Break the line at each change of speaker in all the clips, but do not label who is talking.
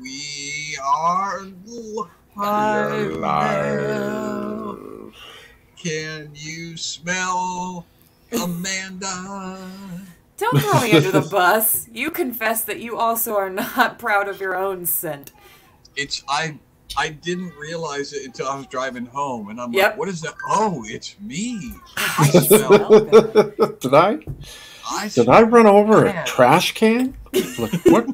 We are live. now. Can you smell Amanda?
Don't throw me under the bus. You confess that you also are not proud of your own scent.
It's I I didn't realize it until I was driving home, and I'm
Yep.
like, "What is that? Oh, it's me!
I
I.
Did I?
I
Did I run over
Yeah.
a trash can? Like, what?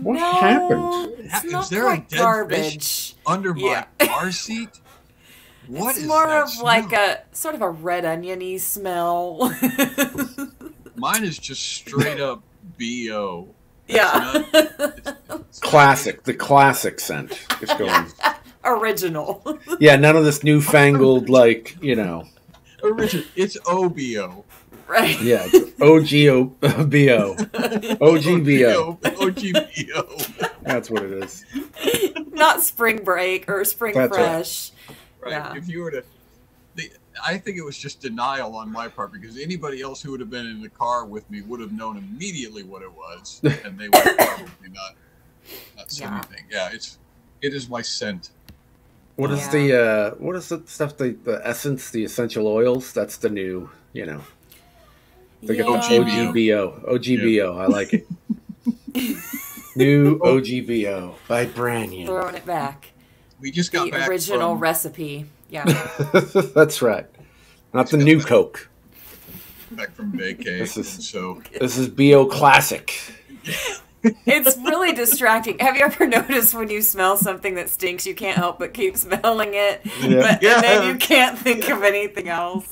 What
no,
happened?
It Is
Ha- is
smells
there a
like
dead
garbage.
under my
Yeah.
car seat. What
it's
is
more
that
of like a sort of a red oniony smell.
Mine is just straight up bo.
yeah.
Classic, the classic scent is going.
Original.
Yeah, none of this newfangled, like you know.
Original. It's obo.
right.
Yeah, OGO OGBO.
OGBO.
That's what it is.
Not spring break or spring
That's
fresh.
Right.
Yeah.
If you were to, the, I think it was just denial on my part because anybody else who would have been in the car with me would have known immediately what it was, and they would probably not not said
Yeah.
anything. Yeah, it's it is my scent.
What is
Yeah.
the uh what is the stuff the the essence, the essential oils? That's the new, you know. They got
OGBO.
OGBO. OGBO. I like it. new OGBO by Branyan.
Throwing it back.
We just got
The
back
original
from,
recipe. Yeah.
That's right. Not the new Coke.
back from vacay,
This is-
and so
This is BO Classic.
It's really distracting. Have you ever noticed when you smell something that stinks, you can't help but keep smelling it,
Yeah.
but
Yeah.
and then you can't think of anything else?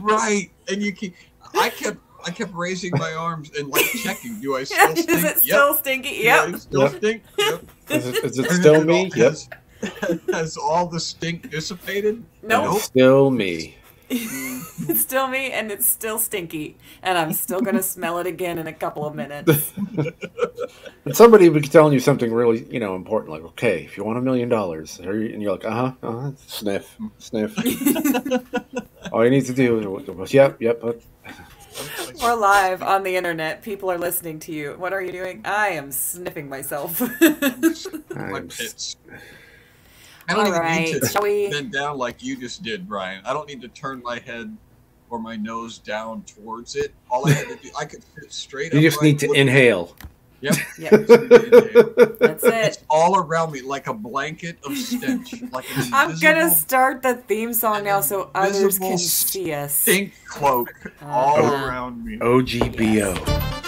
right, and you keep. I kept I kept raising my arms and like checking. Do I still stink?
Is
stink?
it still stinky?
Do
Yep.
I still
Yep.
stink? Yep.
Is it, is it still me? Yep.
Has, has all the stink dissipated?
Nope.
It's still me.
It's still me, and it's still stinky, and I'm still gonna smell it again in a couple of minutes.
And somebody would be telling you something really, you know, important, like, okay, if you want a million dollars, and you're like, uh huh, uh huh, sniff, sniff. All you need to do is, yep, yep.
We're live on the internet. People are listening to you. What are you doing? I am sniffing myself.
my
I'm
pits. I don't
All
even
right,
need to
shall we?
bend down like you just did, Brian. I don't need to turn my head or my nose down towards it. All I had to do, I could sit straight
You
up.
just need to inhale.
Yep.
Yep.
Just need to inhale.
That's
It's
it.
all around me like a blanket of stench. Like an
I'm gonna start the theme song now so others can see us.
stink cloak all
Uh-huh.
around me.
OGBO.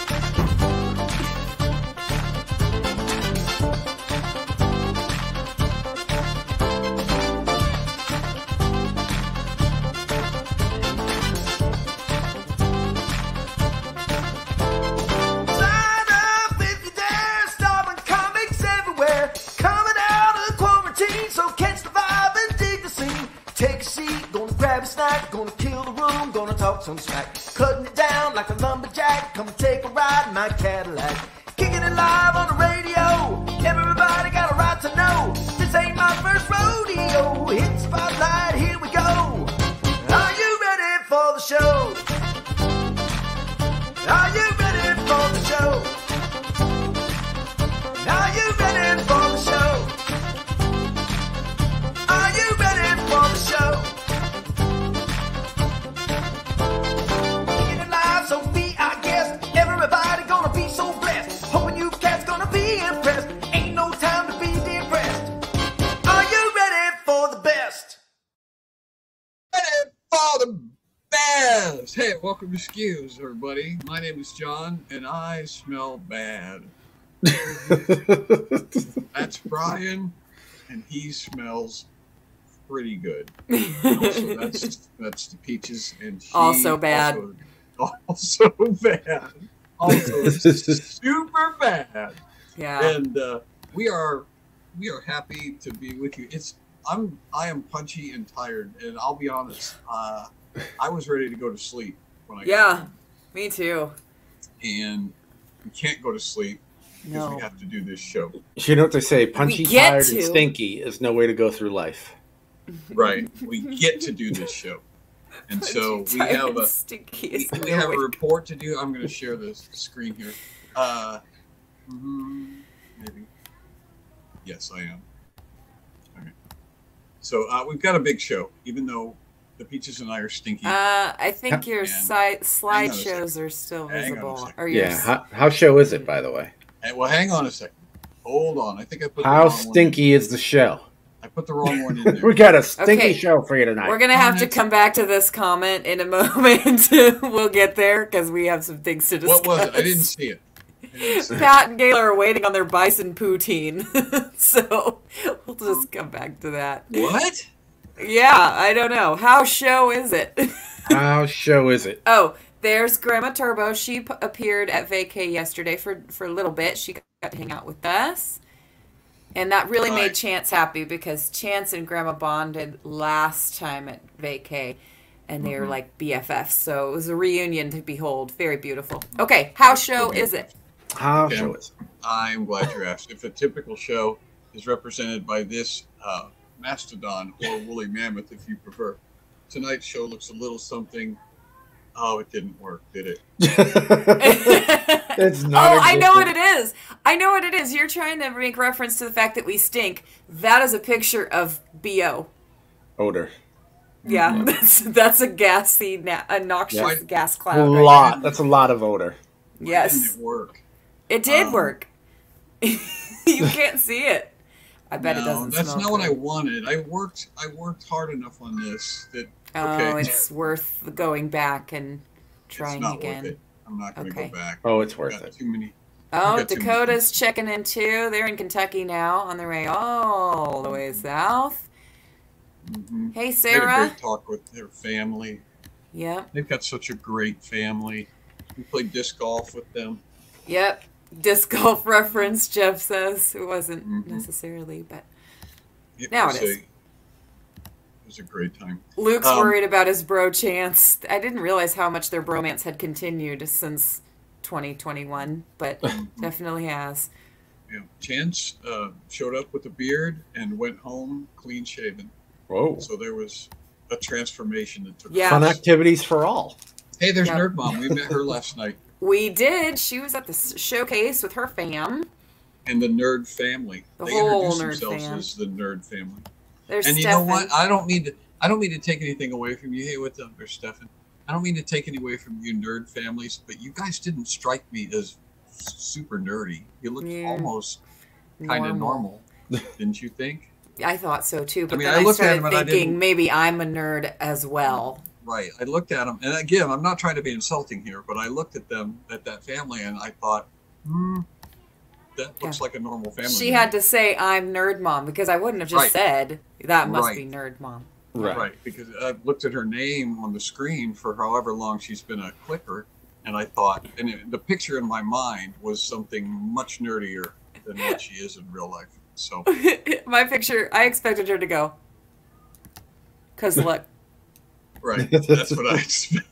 Snack, gonna kill the room, gonna talk some smack. Cutting it down like a lumberjack, come take a ride in my Cadillac. Kicking it live on the radio, everybody got a right to know. This ain't my first rodeo, hit spotlight, here we go. Are you ready for the show?
Hey, welcome to Skews, everybody. My name is John, and I smell bad. That's Brian, and he smells pretty good. Also, that's that's the peaches, and
Also bad.
Also, also bad. Also super bad.
Yeah.
And uh, we are we are happy to be with you. It's I'm I am punchy and tired, and I'll be honest. Uh, I was ready to go to sleep when I
Yeah.
home,
Me too.
and we can't go to sleep because
No.
we have to do this show.
You know what they say? Punchy, tired,
to.
and stinky is no way to go through life.
Right. We get to do this show. And so we have a
stinky
we, we have a report to do. I'm going to share the screen here. Uh, mhm, maybe. Yes, I am. Okay. So uh, we've got a big show, even though the peaches and I are stinky.
Uh, I think your si-
hang on a
slideshows are still
Hang
visible.
second.
Or
Yeah. How, how show is it, by the way?
Hey, well, hang on a second. Hold on. I think I put the
How
wrong
stinky is the show?
I put the wrong one in there.
We got a stinky
Okay.
show for you tonight.
We're gonna have to come back to this comment in a moment. we'll get there because we have some things to discuss.
what was? I didn't see it. I didn't see it.
Pat and Gail are waiting on their bison poutine, so we'll just come back to that.
What?
Yeah, I don't know. How show is it?
How show is it?
oh, there's Grandma Turbo. She p- appeared at Vacay yesterday for for a little bit. She got to hang out with us, and that really
Right.
made Chance happy because Chance and Grandma bonded last time at Vacay, and they
Mm-hmm.
were like BFFs. So it was a reunion to behold. Very beautiful. Okay, how show is it?
How
Okay.
show is it?
I'm glad you asked. If a typical show is represented by this uh, mastodon or woolly mammoth, if you prefer, tonight's show looks a little something. Oh, it didn't work, did it?
It's not.
oh, I know what it is. I know what it is. You're trying to make reference to the fact that we stink. That is a picture of bo.
Odor.
Yeah, that's that's a gassy, na- a noxious
Yeah.
gas
A
cloud. right
lot. That's a lot of odor.
Why
Yes.
Didn't it work?
It did
Um,
work. you can't see it. I bet it doesn't
That's
smell
not what I wanted. I worked. I worked hard enough on this that
Oh,
okay.
it's worth going back and
it's
trying
not
again.
worth it. I'm not going to
Okay.
go back.
Oh, it's worth
got
it.
Too many.
Oh,
got too many
Dakota's checking in too. They're in Kentucky now, on their way all the way south.
Mhm.
Hey,
I had a
Sarah.
great talk with their family.
Yep,
They've got such a great family. We played disc golf with them.
yep. Disc golf reference, Jeff says. It wasn't
Mhm.
necessarily, but
It
Now
was
it is.
A, it was a great time.
Luke's
Um,
worried about his bro chance. I didn't realize how much their bromance had continued since 2021, but definitely has.
Yeah. Chance uh, showed up with a beard and went home clean shaven.
Whoa.
So there was a transformation that took
Yeah.
Fun activities for all.
Hey, there's
Yeah.
Nerd Mom. We met her last night.
We did. She was at the showcase with her fam.
And the Nerd Family.
The
they
whole
introduced
Nerd
themselves
fam.
as the Nerd Family.
There's
and you know what? I don't mean to. I don't mean to take anything away from you. Hey, what's up, there, Stefan? I don't mean to take any away from you nerd families, but you guys didn't strike me as super nerdy. You looked
Yeah.
almost kind of normal, didn't you think?
I thought so too, but
mean,
then
I
I,
looked at
started
I
thinking maybe I'm a nerd as well.
Right. I looked at them, and again, I'm not trying to be insulting here, but I looked at them at that family, and I thought, hmm, that looks
Yeah.
like a normal family.
She had to say I'm nerd mom because I wouldn't have just
Right.
said that must
Right.
be nerd mom.
right. because I looked at her name on the screen for however long she's been a cliquer, and I thought, and it, the picture in my mind was something much nerdier than what she is in real life. So
My picture, I expected her to go. Cause look,
right, that's what I expect.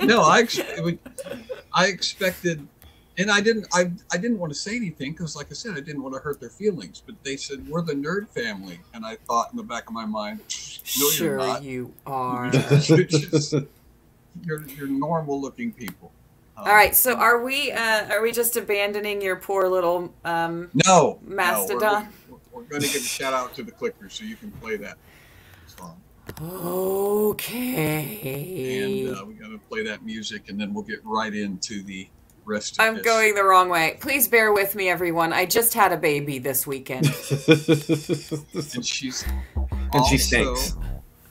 no, I ex- would, I expected, and I didn't. I I didn't want to say anything because, like I said, I didn't want to hurt their feelings. But they said we're the nerd family, and I thought in the back of my mind, no,
sure
you're not.
you are.
you're, just, you're you're normal looking people. Um,
All right, so are we? Uh, are we just abandoning your poor little? Um,
No,
Mastodon.
No, we're, we're going to give a shout out to the cliquer, so you can play that song.
Okay.
And uh, we're going to play that music, and then we'll get right into the rest of
I'm
this.
going the wrong way. Please bear with me, everyone. I just had a baby this weekend.
And she's
And she
also-
stinks.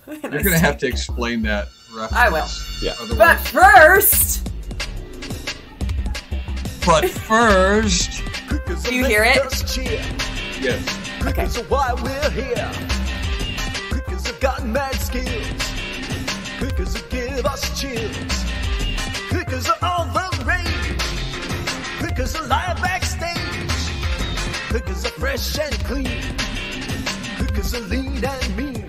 You're going to have to explain that. Reference.
I will.
Yeah.
But first,
but first,
Do you hear it?
yes.
okay.
So why we're here. Got mad skills. Cliquers will give us chills. Cliquers are all the rage. Cliquers are live backstage. Cliquers are fresh and clean. Cliquers are lean and mean.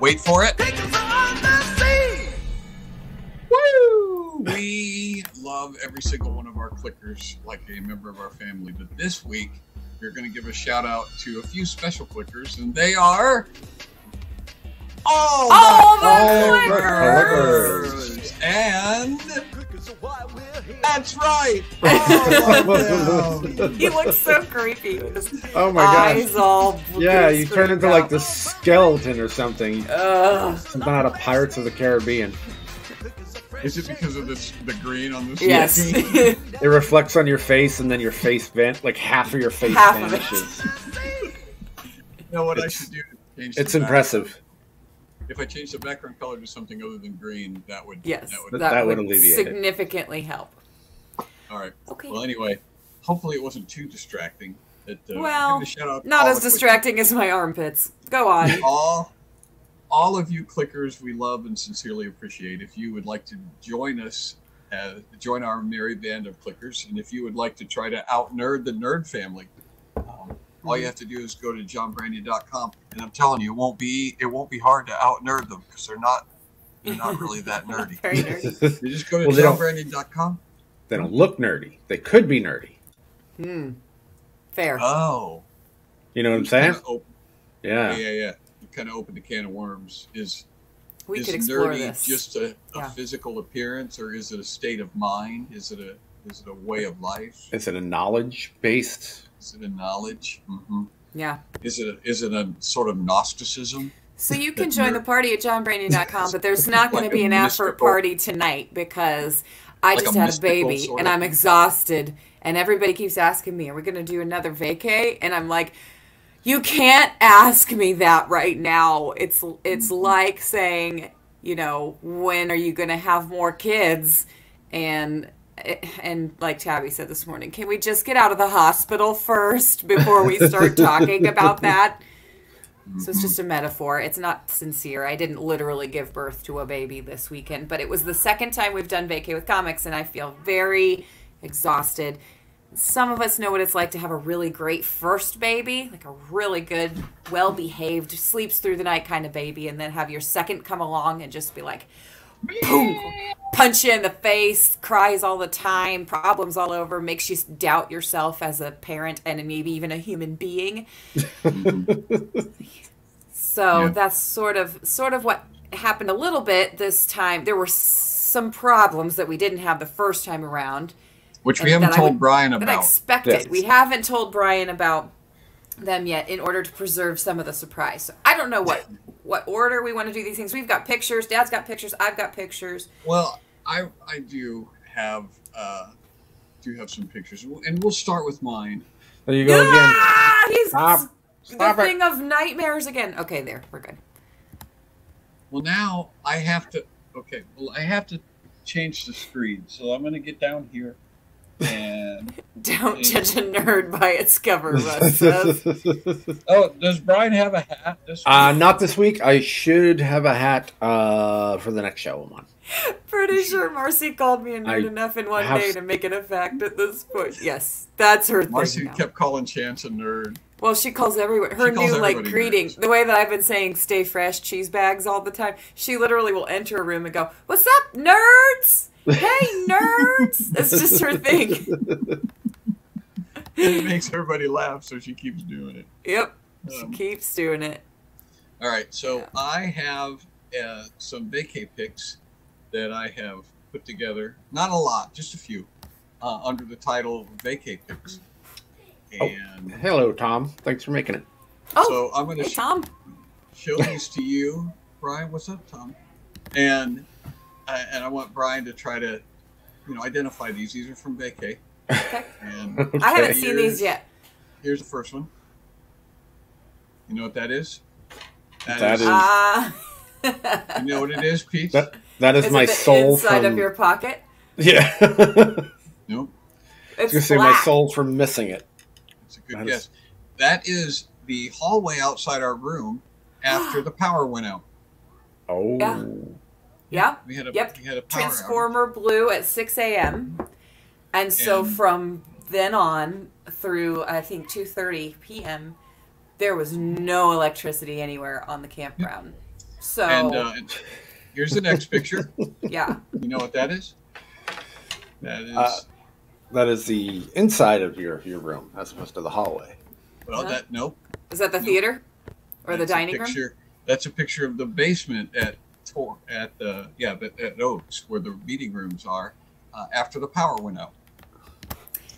Wait for it.
Cliquers are on the scene.
Woo! We love every single one of our cliquers like a member of our family. But this week, we're going to give a shout out to a few special cliquers, and they are all
All
the
the
cliquers.
cliquers. And
Cliquers So while we're
That's right.
He looks so creepy with his
Oh my gosh.
eyes all.
Yeah, you turn into
screened
like the skeleton or something.
Ugh.
Something out of Pirates of the Caribbean.
Is it because of this the green on the screen?
Yes.
It reflects on your face, and then your face vent like half of your face
Half of
vanishes.
You know what I should do? Change
it's
back-
impressive.
If I change the background color to something other than green, that would
yes,
That would,
that,
that would
would,
alleviate it.
significantly help.
all right.
Okay.
Well, anyway, hopefully it wasn't too distracting. That, uh,
Well,
give a shout out to
Not as
the click-
distracting as my armpits. Go on.
all all of you cliquers we love and sincerely appreciate if you would like to join us uh, join our merry band of cliquers and if you would like to try to out nerd the nerd family um, all you have to do is go to johnbranyan.com and i'm telling you it won't be it won't be hard to out nerd them because they're not they're not really that nerdy
Very nerdy.
you just go to
Well, they
johnbranyan.com
They don't look nerdy. They could be nerdy.
Hmm. Fair.
oh
You know what I'm saying?
Kinda
Yeah.
yeah yeah yeah you kind of opened a can of worms is
we
is
could
nerdy
this.
just a, a
Yeah.
physical appearance, or is it a state of mind? Is it a is it a way of life?
Is it a knowledge based?
Is it a knowledge? hmm
yeah.
Is it a, is it a sort of Gnosticism?
So you can join the party at johnbranyan.com, but there's not going
Like
to be an after party tonight because I
Like
just
a
had a baby and I'm exhausted. And everybody keeps asking me, "Are we going to do another vacay?" And I'm like, "You can't ask me that right now. It's it's
Mm-hmm.
like saying, you know, when are you going to have more kids?" And and like Tabby said this morning, can we just get out of the hospital first before we start talking about that? So it's just a metaphor. It's not sincere. I didn't literally give birth to a baby this weekend, but it was the second time we've done vacay with comics, and I feel very exhausted. Some of us know what it's like to have a really great first baby, like a really good, well behaved, sleeps through the night kind of baby, and then have your second come along and just be like, boom, punch you in the face, cries all the time, problems all over, makes you doubt yourself as a parent and maybe even a human being. So
Yeah.
that's sort of sort of what happened a little bit this time. There were some problems that we didn't have the first time around
Which we haven't told
would-
Brian
that I
about.
expected.
Yes.
We haven't told Brian about them yet in order to preserve some of the surprise. So I don't know what what order we want to do these things. We've got pictures. Dad's got pictures. I've got pictures.
Well, I I do have uh, do have some pictures, and we'll start with mine.
There you go again.
Ah, he's
Stop.
the
it.
thing of nightmares again. Okay, there. We're good.
Well, now I have to. Okay, well I have to change the screen, so I'm going to get down here, and
Don't judge a nerd by its cover, Russ says.
oh, does Brian have a hat? This
uh, not this week. I should have a hat uh, for the next show I'm on.
Pretty sure Marcy called me a nerd
I
enough in one
have-
day to make it a fact at this point. Yes, that's her
Marcy
thing. now.
kept calling Chance a nerd.
Well, she calls everyone her
calls
new like greeting.
nerds.
The way that I've been saying "stay fresh" cheese bags all the time. She literally will enter a room and go, "What's up, nerds? Hey, nerds!" It's just her thing.
it makes everybody laugh, so she keeps doing it.
Yep, she
Um,
keeps doing it.
All right, so
Yeah.
I have uh, some vacay picks that I have put together. Not a lot, just a few, uh, under the title vacay picks.
Oh.
And
Hello, Tom. Thanks for making it.
Oh,
so I'm going to
hey Tom.
show these to you, Brian. What's up, Tom? And I, and I want Brian to try to, you know, identify these. These are from vacay.
Okay.
And
I haven't seen these yet.
here's the first one. You know what that is?
That is-
Ah.
You know what it is, Pete?
That that is,
Is
my
it the
soul
inside
from.
of your pocket?
Yeah. I was
Nope.
It's
gonna say my
black.
soul from missing it.
It's a good
That
guess.
is-
That is the hallway outside our room after the power went out.
Oh.
Yeah. Yeah.
We had a
Yep.
we had a power
Transformer blew at 6 a.m. And so
And-
from then on through I think 2:30 p.m. there was no electricity anywhere on the campground. So.
And uh, and here's the next picture.
yeah,
You know what that is? That is
Uh, That is the inside of your, your room as opposed to the hallway.
well
huh?
that nope.
is that the theater or the
That's a
dining room?
That's a picture of the basement at Tor at the yeah, but at Oaks where the meeting rooms are. uh, after the power went out.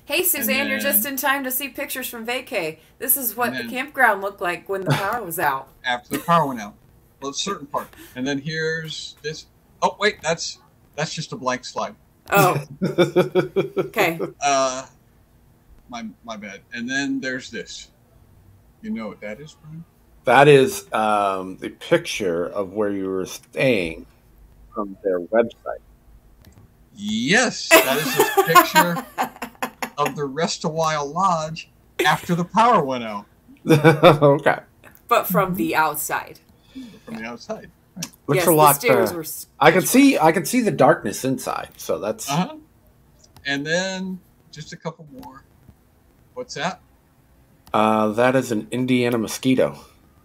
Hey, Suzanne, you're just in time to see pictures from vacay. This is what
And
the campground looked like when the power was out.
After the power went out, well, a certain part, and then here's this. Oh wait, that's that's just a blank slide.
Oh, okay.
Uh, my my bad. And then there's this. You know what that is, Brian?
That is um, the picture of where you were staying from their website.
Yes, that is a picture of the Rest a While Lodge after the power went out
okay.
But from the outside.
from the outside.
Looks
yes,
a lot.
the stairs
uh,
were. s-
I can see. I can see the darkness inside. So that's.
Uh huh. And then just a couple more. What's that?
Uh, that is an Indiana mosquito.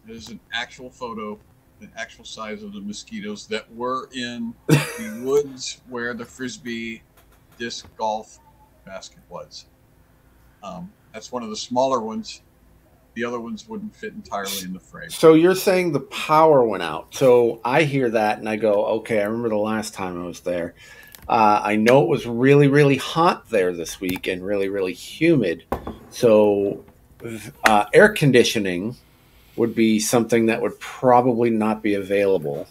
There's an actual photo, the actual size of the mosquitoes that were in the woods where the frisbee disc golf basket was. Um, that's one of the smaller ones. The other ones wouldn't fit entirely in the frame.
So you're saying the power went out. So I hear that and I go, okay, I remember the last time I was there. Uh, I know it was really, really hot there this week and really, really humid. So uh, air conditioning would be something that would probably not be available.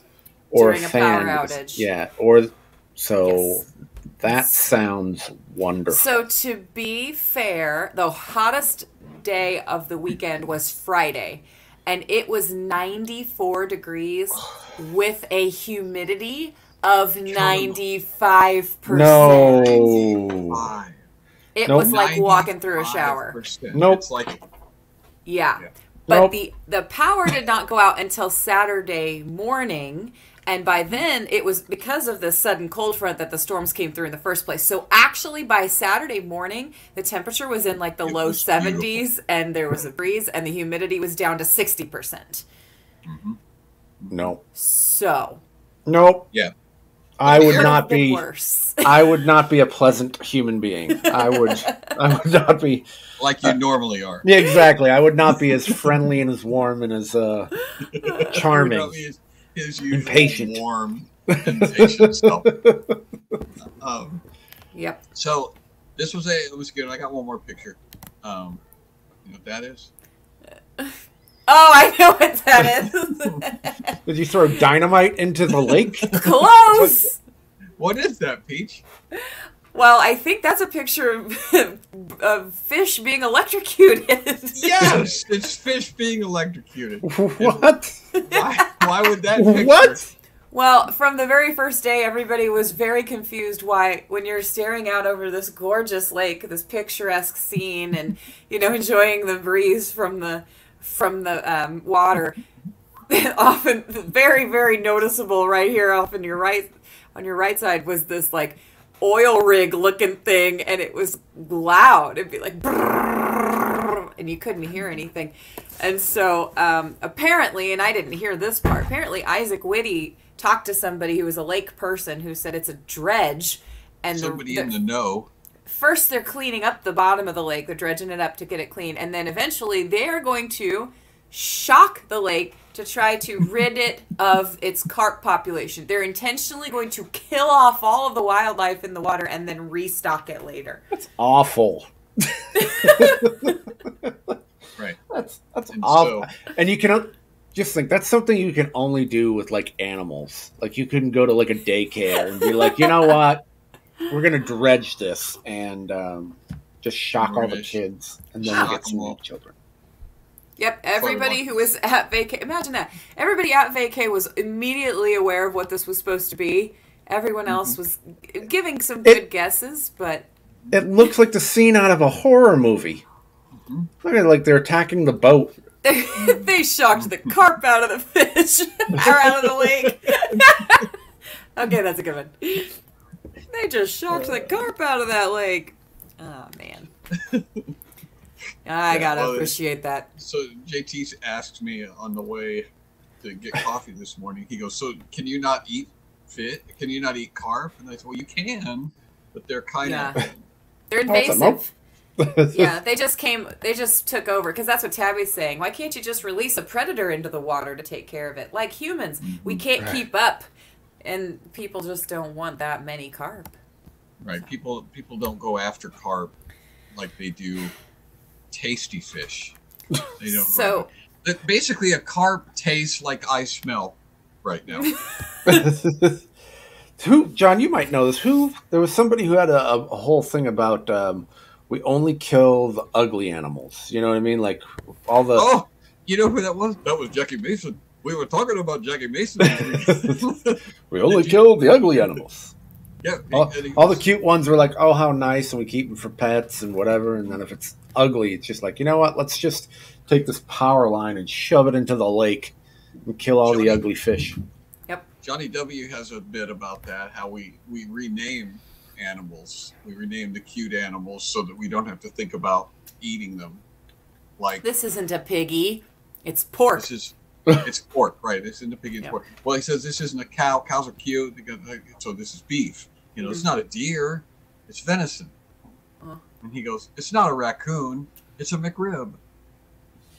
Or
During a power
fans.
outage.
Yeah. Or so
Yes.
that sounds wonderful.
So to be fair, the hottest day of the weekend was Friday, and it was 94 degrees with a humidity of 95%.
no.
It
Nope.
was like walking through a shower.
95%.
Nope.
It's like
Yeah.
Yeah.
But
Nope.
the the power did not go out until Saturday morning, and by then it was because of the sudden cold front that the storms came through in the first place. So actually, by Saturday morning, the temperature was in like the
It
low
was
seventies, and there was a breeze, and the humidity was down to sixty percent. Mm-hmm.
No.
So
Nope.
Yeah.
I would not be.
worse.
I would not be a pleasant human being. I would. I would not be.
like you normally are.
Yeah, exactly. I would not be as friendly and as warm and as uh, charming.
You know, his, his usual
Impatient.
warm and patient self. Um,
yep.
so this was a it was good. I got one more picture. Um, you know what that is?
Oh, I know what that is.
Did you throw dynamite into the lake?
Close.
What is that, Peach?
Well, I think that's a picture of, of fish being electrocuted.
Yes, it's fish being electrocuted.
what?
Why, why would that picture?
What?
Well, from the very first day, everybody was very confused why, when you're staring out over this gorgeous lake, this picturesque scene, and you know enjoying the breeze from the from the um, water, often very very noticeable right here, off on your right on your right side was this like oil rig looking thing, and it was loud. It'd be like. And you couldn't hear anything. And so, um, apparently, and I didn't hear this part, apparently, Isaac Whitty talked to somebody who was a lake person who said it's a dredge. And the-
Somebody
the,
in the know.
First they're cleaning up the bottom of the lake, they're dredging it up to get it clean, and then eventually they're going to shock the lake to try to rid it of its carp population. They're intentionally going to kill off all of the wildlife in the water and then restock it later.
That's awful.
Right.
That's that's
And
awful.
so-
and you can just think that's something you can only do with like animals. Like you couldn't go to like a daycare and be like, you know what, we're gonna dredge this and um, just shock
We're
all the kids and then
shock
we get some
them all.
weak children.
Yep, everybody who was at vacay, imagine that. Everybody at vacay was immediately aware of what this was supposed to be. Everyone else was giving some
Mm-hmm. It-
good guesses, but
It looks like the scene out of a horror movie. Look at like they're attacking the boat.
they shocked the carp out of the fish or out of the lake. okay, that's a good one. They just shocked the carp out of that lake. Oh man. I
Yeah,
gotta
well,
appreciate that.
So JT asked me on the way to get coffee this morning. He goes, "So can you not eat fit? Can you not eat carp?" And I said, "Well, you can, but they're kind
Yeah.
of
They're
it's a
invasive. yeah, they just came. They just took over because that's what Tabby's saying. Why can't you just release a predator into the water to take care of it, like humans? We mm-hmm. can't
Right.
keep up, and people just don't want that many carp.
Right. People people don't go after carp like they do tasty fish. They don't.
So
That- basically, a carp tastes like I smell right now.
who, John? You might know this. Who? There was somebody who had a, a whole thing about um, we only kill the ugly animals. You know what I mean? Like all the.
oh, you know who that was? That was Jackie Mason. We were talking about Jackie Mason.
we only
Did you-
kill the ugly animals.
yeah.
All,
and
all the cute ones were like, oh, how nice, and we keep them for pets and whatever. And then if it's ugly, it's just like, you know what? Let's just take this power line and shove it into the lake and kill all the ugly fish.
Yep. Jonnie W has a bit about that. How we we rename animals. We rename the cute animals so that we don't have to think about eating them. Like
this isn't a piggy. It's pork.
This is it's pork, right? This isn't a pig, it's
Yeah.
pork. Well, he says this isn't a cow. Cows are cute, so this is beef. You know, it's mm-hmm. not a deer, it's venison.
Oh.
And he goes, it's not a raccoon, it's a McRib.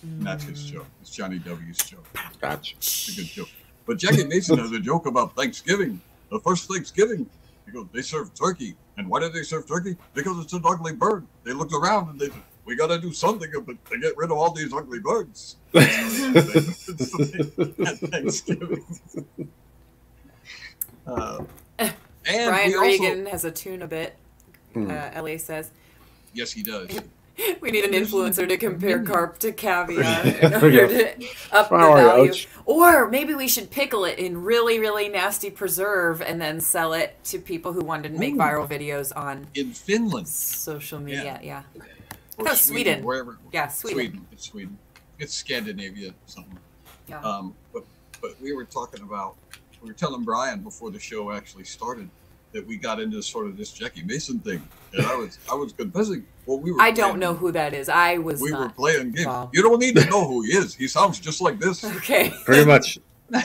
And that's his mm. joke. It's Jonnie W's joke.
Gotcha.
It's a good joke. But Jackie Mason has a joke about Thanksgiving. The first Thanksgiving, he goes, they serve turkey. And why did they serve turkey? Because it's an ugly bird. They looked around and they said, we got to do something to to get rid of all these ugly birds. So they- at Thanksgiving. Uh, and
Brian
we also-
Regan has a tuna bit.
Hmm.
Uh, Ellie says
yes, he does.
we need an influencer to compare carp to caviar in order to up the value. Or maybe we should pickle it in really, really nasty preserve and then sell it to people who wanted to make
Ooh.
viral videos on
In Finland
social media. yeah.
Yeah, or
Oh, Sweden.
wherever.
yeah, Sweden.
Sweden. It's Sweden. It's Scandinavia, something.
Yeah.
Um, but but we were talking about we were telling Brian before the show actually started that we got into sort of this Jackie Mason thing, and I was I was confessing. Well, we were.
I don't know who that is. I was
We were playing games.
Wow.
You don't need to know who he is. He sounds just like this.
Okay.
Pretty much.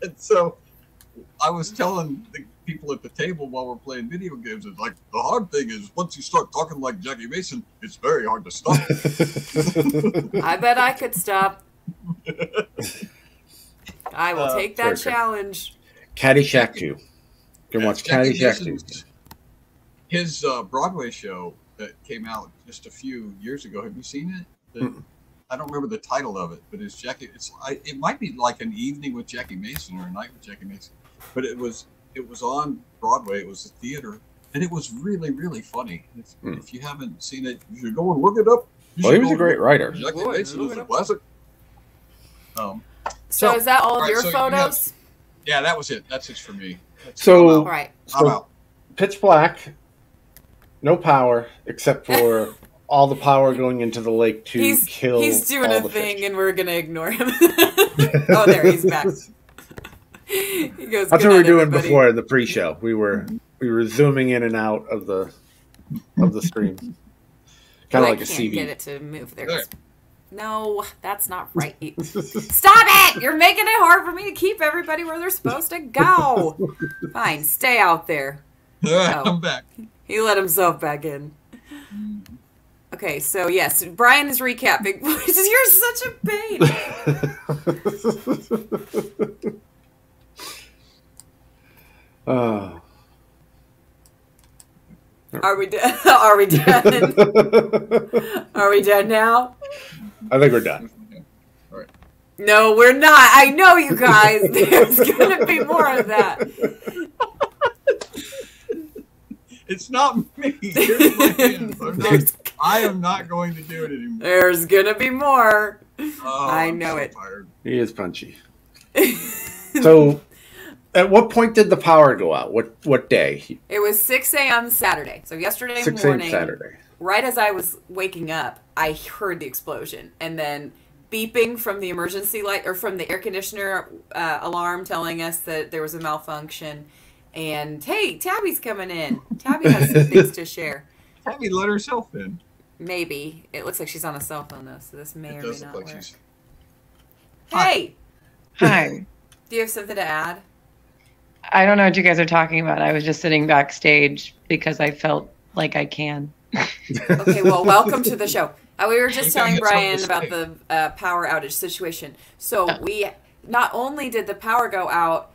And so I was telling the people at the table while we're playing video games, it's like the hard thing is once you start talking like Jackie Mason, it's very hard to stop.
I bet I could stop. I will
Uh,
take that
Very good.
challenge.
Caddyshack 2. You can watch
Jackie
Caddyshack 2.
His uh, Broadway show that came out just a few years ago. Have you seen it? The-
Mm-mm.
I don't remember the title of it, but it's Jackie. It's I, it might be like an evening with Jackie Mason or a night with Jackie Mason, but it was it was on Broadway. It was a theater, and it was really really funny. If,
Hmm.
if you haven't seen it, you should go and look it up. You
Well, he was a great writer.
Jackie
Boy,
Mason
look
is
it
a classic. Um,
So,
So,
is that all of
alright,
your
so you have-
photos?
yeah, that was it. That's it for me. That's,
So-
I'm out.
right.
I'm
So-
out.
Pitch black, no power, except for all the power going into the lake to
He's
kill
he's doing
all
a
the
thing,
fish.
and we're gonna ignore him. oh, there he's back. he goes.
That's what we were doing
everybody."
before in the pre-show. We were we were zooming in and out of the of the stream, kind of like a
can't get
CV.
it to move there.
There.
No, that's not right. Stop it! You're making it hard for me to keep everybody where they're supposed to go. Fine, stay out there.
All right,
Oh.
I'm back.
He let himself back in. Okay, so yes, Brian is recapping. You're such a pain.
Oh.
Are we done? Are we done? Are we done now?
I think we're done.
No, we're not. I know you guys. There's gonna be more of that.
It's not me. Here's my hand. I'm not, I am not going to do it anymore.
There's gonna be more.
Oh,
I know
so
it.
Tired.
He is punchy. So, at what point did the power go out? What what day?
It was 6 a.m. Saturday. So yesterday
Six a.m.
morning,
Saturday.
right as I was waking up, I heard the explosion, and then beeping from the emergency light or from the air conditioner uh, alarm telling us that there was a malfunction. And hey, Tabby's coming in. Tabby has some things to share.
Tabby let herself in.
Maybe it looks like she's on a cell phone though, so this may
It
or may not
look like
work.
she's.
Hey,
Hi.
do you have something to add?
I don't know what you guys are talking about. I was just sitting backstage because I felt like I can.
Okay, well, welcome to the show. Uh, we were just
You
telling Brian about the uh, power outage situation. So we not only did the power go out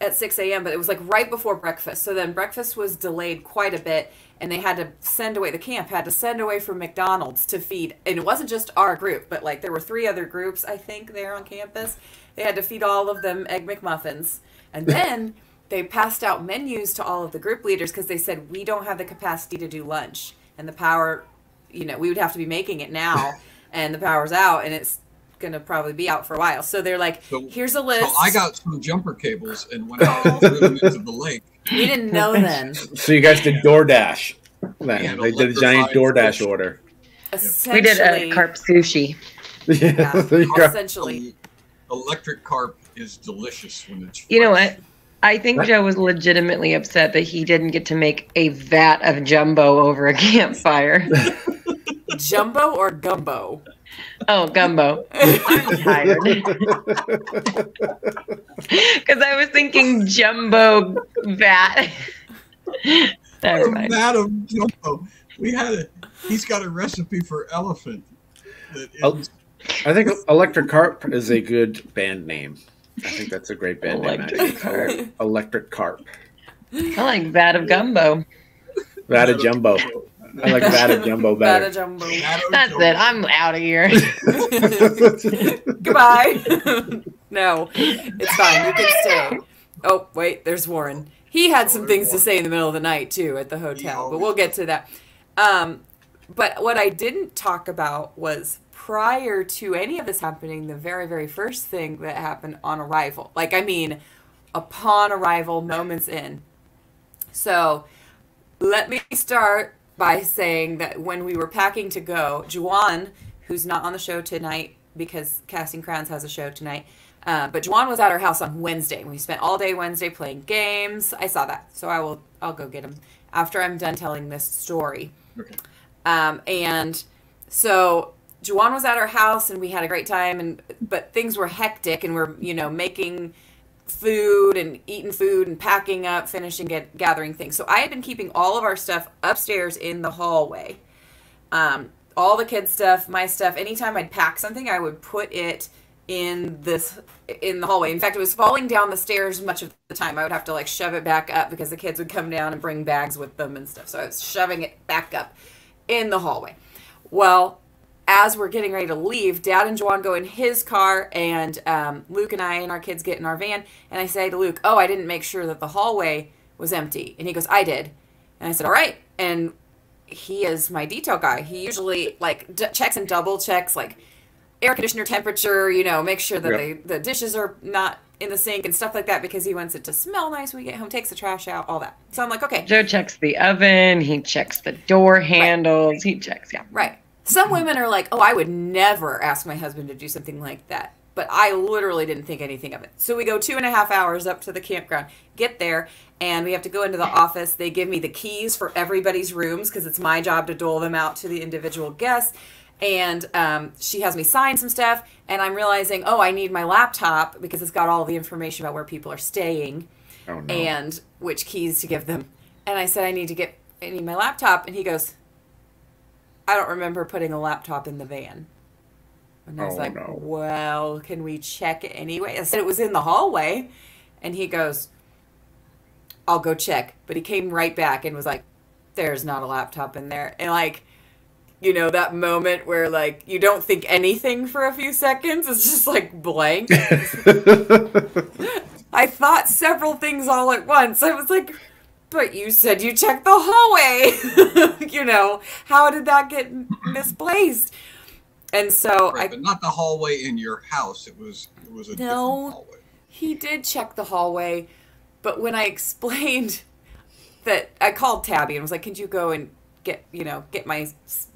at 6 a.m., but it was like right before breakfast. So then breakfast was delayed quite a bit, and they had to send away, the camp had to send away from McDonald's to feed. And it wasn't just our group, but like there were three other groups, I think, there on campus. They had to feed all of them Egg McMuffins. And then they passed out menus to all of the group leaders because they said, we don't have the capacity to do lunch. And the power, you know, we would have to be making it now, and the power's out, and it's going to probably be out for a while. So they're like,
So-
here's a
So
list.
I got some jumper cables and went out and threw them into the lake.
we didn't know then.
So you guys did DoorDash. Then
Yeah,
they did a giant
electrified
DoorDash
fish.
order.
We did a carp sushi.
Yeah, there you go.
essentially.
Electric carp is delicious when it's.
You know what? I think Joe was legitimately upset that he didn't get to make a vat of jumbo over a campfire.
Jumbo or gumbo?
oh, gumbo. I'm tired. Because I was thinking jumbo vat. Never mind.
Madam Jumbo, we had a. He's got a recipe for elephant. That
Oh.
is,
I think Electric Carp is a good band name. I think that's a great band
Electric
name.
Carp.
Electric Carp.
I like vat of gumbo.
Vada Jumbo. I like Vada Jumbo
Bada
better.
jumbo.
That's it. I'm out of here.
Goodbye. no, it's fine. You can stay. Oh, wait, there's Warren. He had some things to say in the middle of the night, too, at the hotel, but we'll get to that. Um, but what I didn't talk about was prior to any of this happening, the very, very first thing that happened on arrival. Like, I mean, upon arrival, moments in. So, let me start by saying that when we were packing to go, Juan, who's not on the show tonight because Casting Crowns has a show tonight, uh, but Juan was at our house on Wednesday. We spent all day Wednesday playing games. I saw that, so I will. I'll go get him after I'm done telling this story.
Okay.
Um, and so Juan was at our house and we had a great time and but things were hectic and we're, you know, making food and eating food and packing up, finishing get gathering things. So I had been keeping all of our stuff upstairs in the hallway. Um, all the kids' stuff, my stuff. Anytime I'd pack something, I would put it in this in the hallway. In fact, it was falling down the stairs much of the time. I would have to like shove it back up because the kids would come down and bring bags with them and stuff. So I was shoving it back up in the hallway. Well, as we're getting ready to leave, Dad and Juan go in his car, and um, Luke and I and our kids get in our van. And I say to Luke, "Oh, I didn't make sure that the hallway was empty." And he goes, "I did." And I said, "All right." And he is my detail guy. He usually like d- checks and double checks like air conditioner temperature, you know, make sure that
Yeah.
they, the dishes are not in the sink and stuff like that because he wants it to smell nice when we get home, takes the trash out, all that. So I'm like, okay,
Joe checks the oven. He checks the door handles. He checks, yeah.
right. Some women are like, oh, I would never ask my husband to do something like that. But I literally didn't think anything of it. So we go two and a half hours up to the campground, get there, and we have to go into the office. They give me the keys for everybody's rooms because it's my job to dole them out to the individual guests. And um, she has me sign some stuff, and I'm realizing, oh, I need my laptop because it's got all the information about where people are staying
Oh, no.
and which keys to give them. And I said, I need to get, I need my laptop. And he goes, I don't remember putting a laptop in the van. And I was
Oh,
like,
no.
well, can we check it anyway? I said it was in the hallway. And he goes, I'll go check. But he came right back and was like, there's not a laptop in there. And like, you know, that moment where like you don't think anything for a few seconds. It's just like blank. I thought several things all at once. I was like, but you said you checked the hallway. you know, how did that get misplaced? And so
Right,
I
but not the hallway in your house. It was it was a
No.
different hallway.
he did check the hallway, but when I explained that I called Tabby and was like, "Could you go and get, you know, get my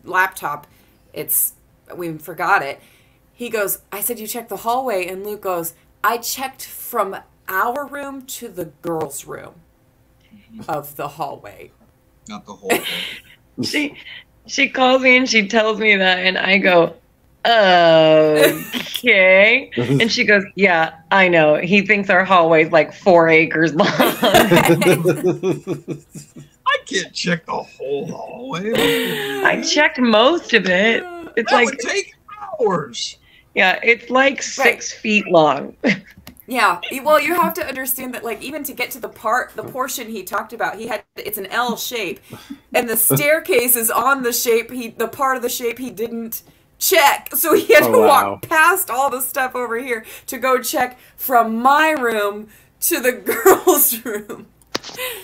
laptop? It's we forgot it." He goes, "I said you checked the hallway." And Luke goes, "I checked from our room to the girls' room of the hallway."
Not the hallway.
She she calls me and she tells me that, and I go, okay. and she goes, yeah, I know. He thinks our hallway's like four acres long.
I can't check the whole hallway.
I checked most of it. It's
that
like,
would take hours.
yeah, it's like six feet long.
Yeah. Well, you have to understand that, like, even to get to the part, the portion he talked about, he had it's an L shape, and the staircase is on the shape he, the part of the shape he didn't check. So he had
Oh,
to
wow.
walk past all the stuff over here to go check from my room to the girls' room.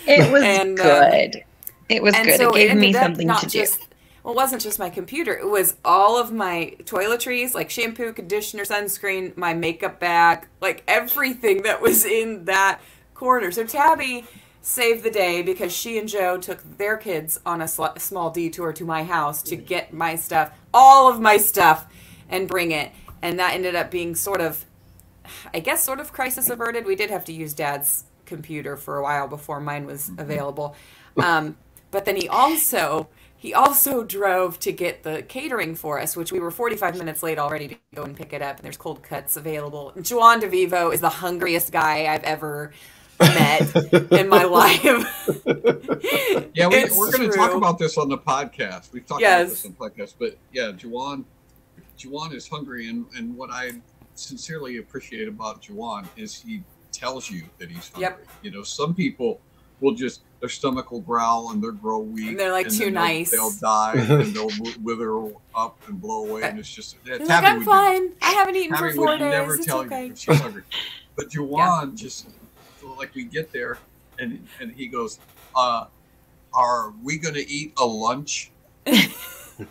It was
And, uh,
good. it was
and
good.
so
it gave me something
not
to
just,
do.
Well, it wasn't just my computer. It was all of my toiletries, like shampoo, conditioner, sunscreen, my makeup bag, like everything that was in that corner. So Tabby saved the day because she and Joe took their kids on a sl- small detour to my house to get my stuff, all of my stuff, and bring it. And that ended up being sort of I guess sort of crisis averted. We did have to use Dad's computer for a while before mine was available. Um, but then he also he also drove to get the catering for us, which we were 45 minutes late already to go and pick it up. And there's cold cuts available. And Juan DeVevo is the hungriest guy I've ever met in my life.
Yeah, we, we're going to talk about this on the podcast. We've talked
Yes.
about this on the podcast, but yeah, Juan, Juan is hungry, and and what I sincerely appreciate about Juan is he tells you that he's hungry.
Yep.
You know, some people will just their stomach will growl and they'll grow weak.
And they're, like,
then
too
they'll-
nice.
They'll die and they'll wither up and blow away, and it's just yeah,
He's
Tabby
like, I'm
would do-
fine. I haven't eaten
Tabby
for four
would
days.
never
It's
tell
okay.
you if she's hungry. But Juan just like we get there and and he goes, uh, are we gonna eat a lunch?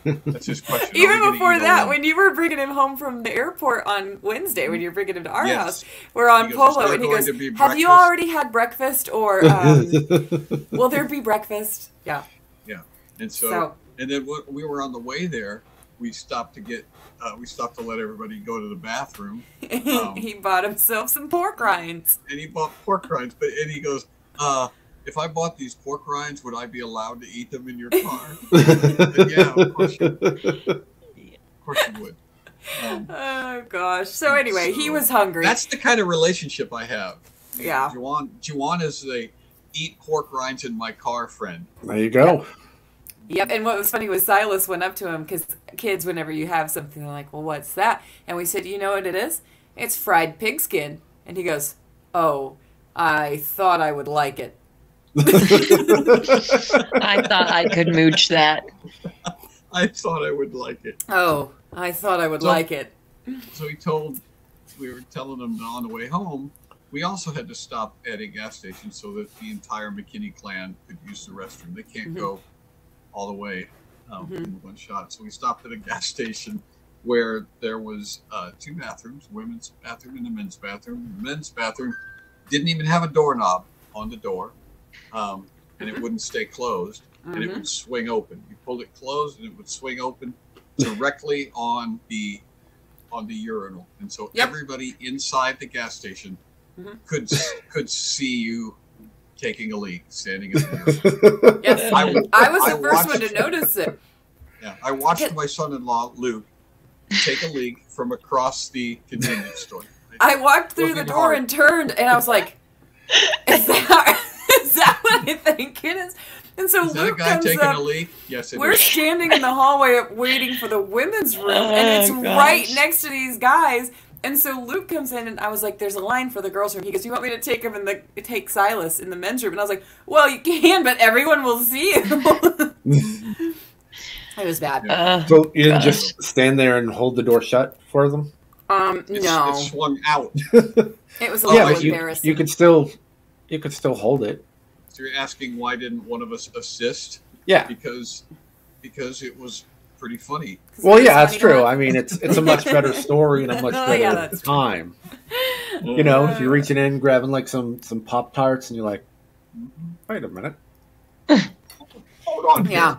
That's his question.
Even before that, when you were bringing him home from the airport on Wednesday, when you were bringing him to our
Yes.
house, we're on
He goes,
Polo, and he goes,
to be
"Have you already had breakfast, or um, will there be breakfast?" Yeah. Yeah.
and so,
So,
and then when we were on the way there, we stopped to get uh, we stopped to let everybody go to the bathroom, Um,
he bought himself some pork rinds.
and he bought pork rinds. But and he goes, uh, if I bought these pork rinds, would I be allowed to eat them in your car? yeah, of course you, of course you would. Um,
Oh gosh. So anyway, he was hungry.
That's the kind of relationship I have.
Yeah.
Juan, Juan is a eat pork rinds in my car friend.
there you go.
Yep, and what was funny was Silas went up to him because kids, whenever you have something, they're like, "Well, what's that?" And we said, "You know what it is? It's fried pigskin." And he goes, "Oh, I thought I would like it."
I thought I could mooch that.
I thought I would like it.
Oh, I thought I would
So-
like it.
So he told, we were telling him that on the way home, we also had to stop at a gas station so that the entire McKinney clan could use the restroom. They can't
Mhm.
go all the way um,
Mhm.
in one shot. So we stopped at a gas station where there was uh, two bathrooms, women's bathroom and a men's bathroom. The men's bathroom didn't even have a doorknob on the door, um, and it wouldn't stay closed, and it would swing open. You pulled it closed, and it would swing open directly on the on the urinal, and so
Yep.
everybody inside the gas station
Mhm.
could could see you taking a leak, standing in the urinal.
Yes,
I,
I was
I
the first one to notice it.
Yeah, I watched my son-in-law Luke take a leak from across the convenience store.
I walked through the door
hard.
and turned, and I was like, "Is that is that what I think it is?" And so
Is that
Luke
guy
comes
taking
up.
a leak? Yes, it
We're
is.
standing in the hallway waiting for the women's room, and it's
Oh,
right next to these guys. And so Luke comes in, and I was like, "There's a line for the girls' room." He goes, "You want me to take him in the take Silas in the men's room?" And I was like, "Well, you can, but everyone will see you." it was bad.
Uh,
So you didn't
God.
just stand there and hold the door shut for them?
Um,
It's,
no,
it swung out.
it was a
Oh,
yeah,
little
but you,
embarrassing.
you could still you could still hold it.
So you're asking why didn't one of us assist?
Yeah.
Because because it was pretty funny.
Well, yeah, that's true.
watch.
I mean, it's it's a much better story and a much
Oh,
better
yeah, that's true.
time. You know, if you're reaching in, grabbing like some some pop tarts, and you're like, mm-hmm. wait a minute.
Hold on. here.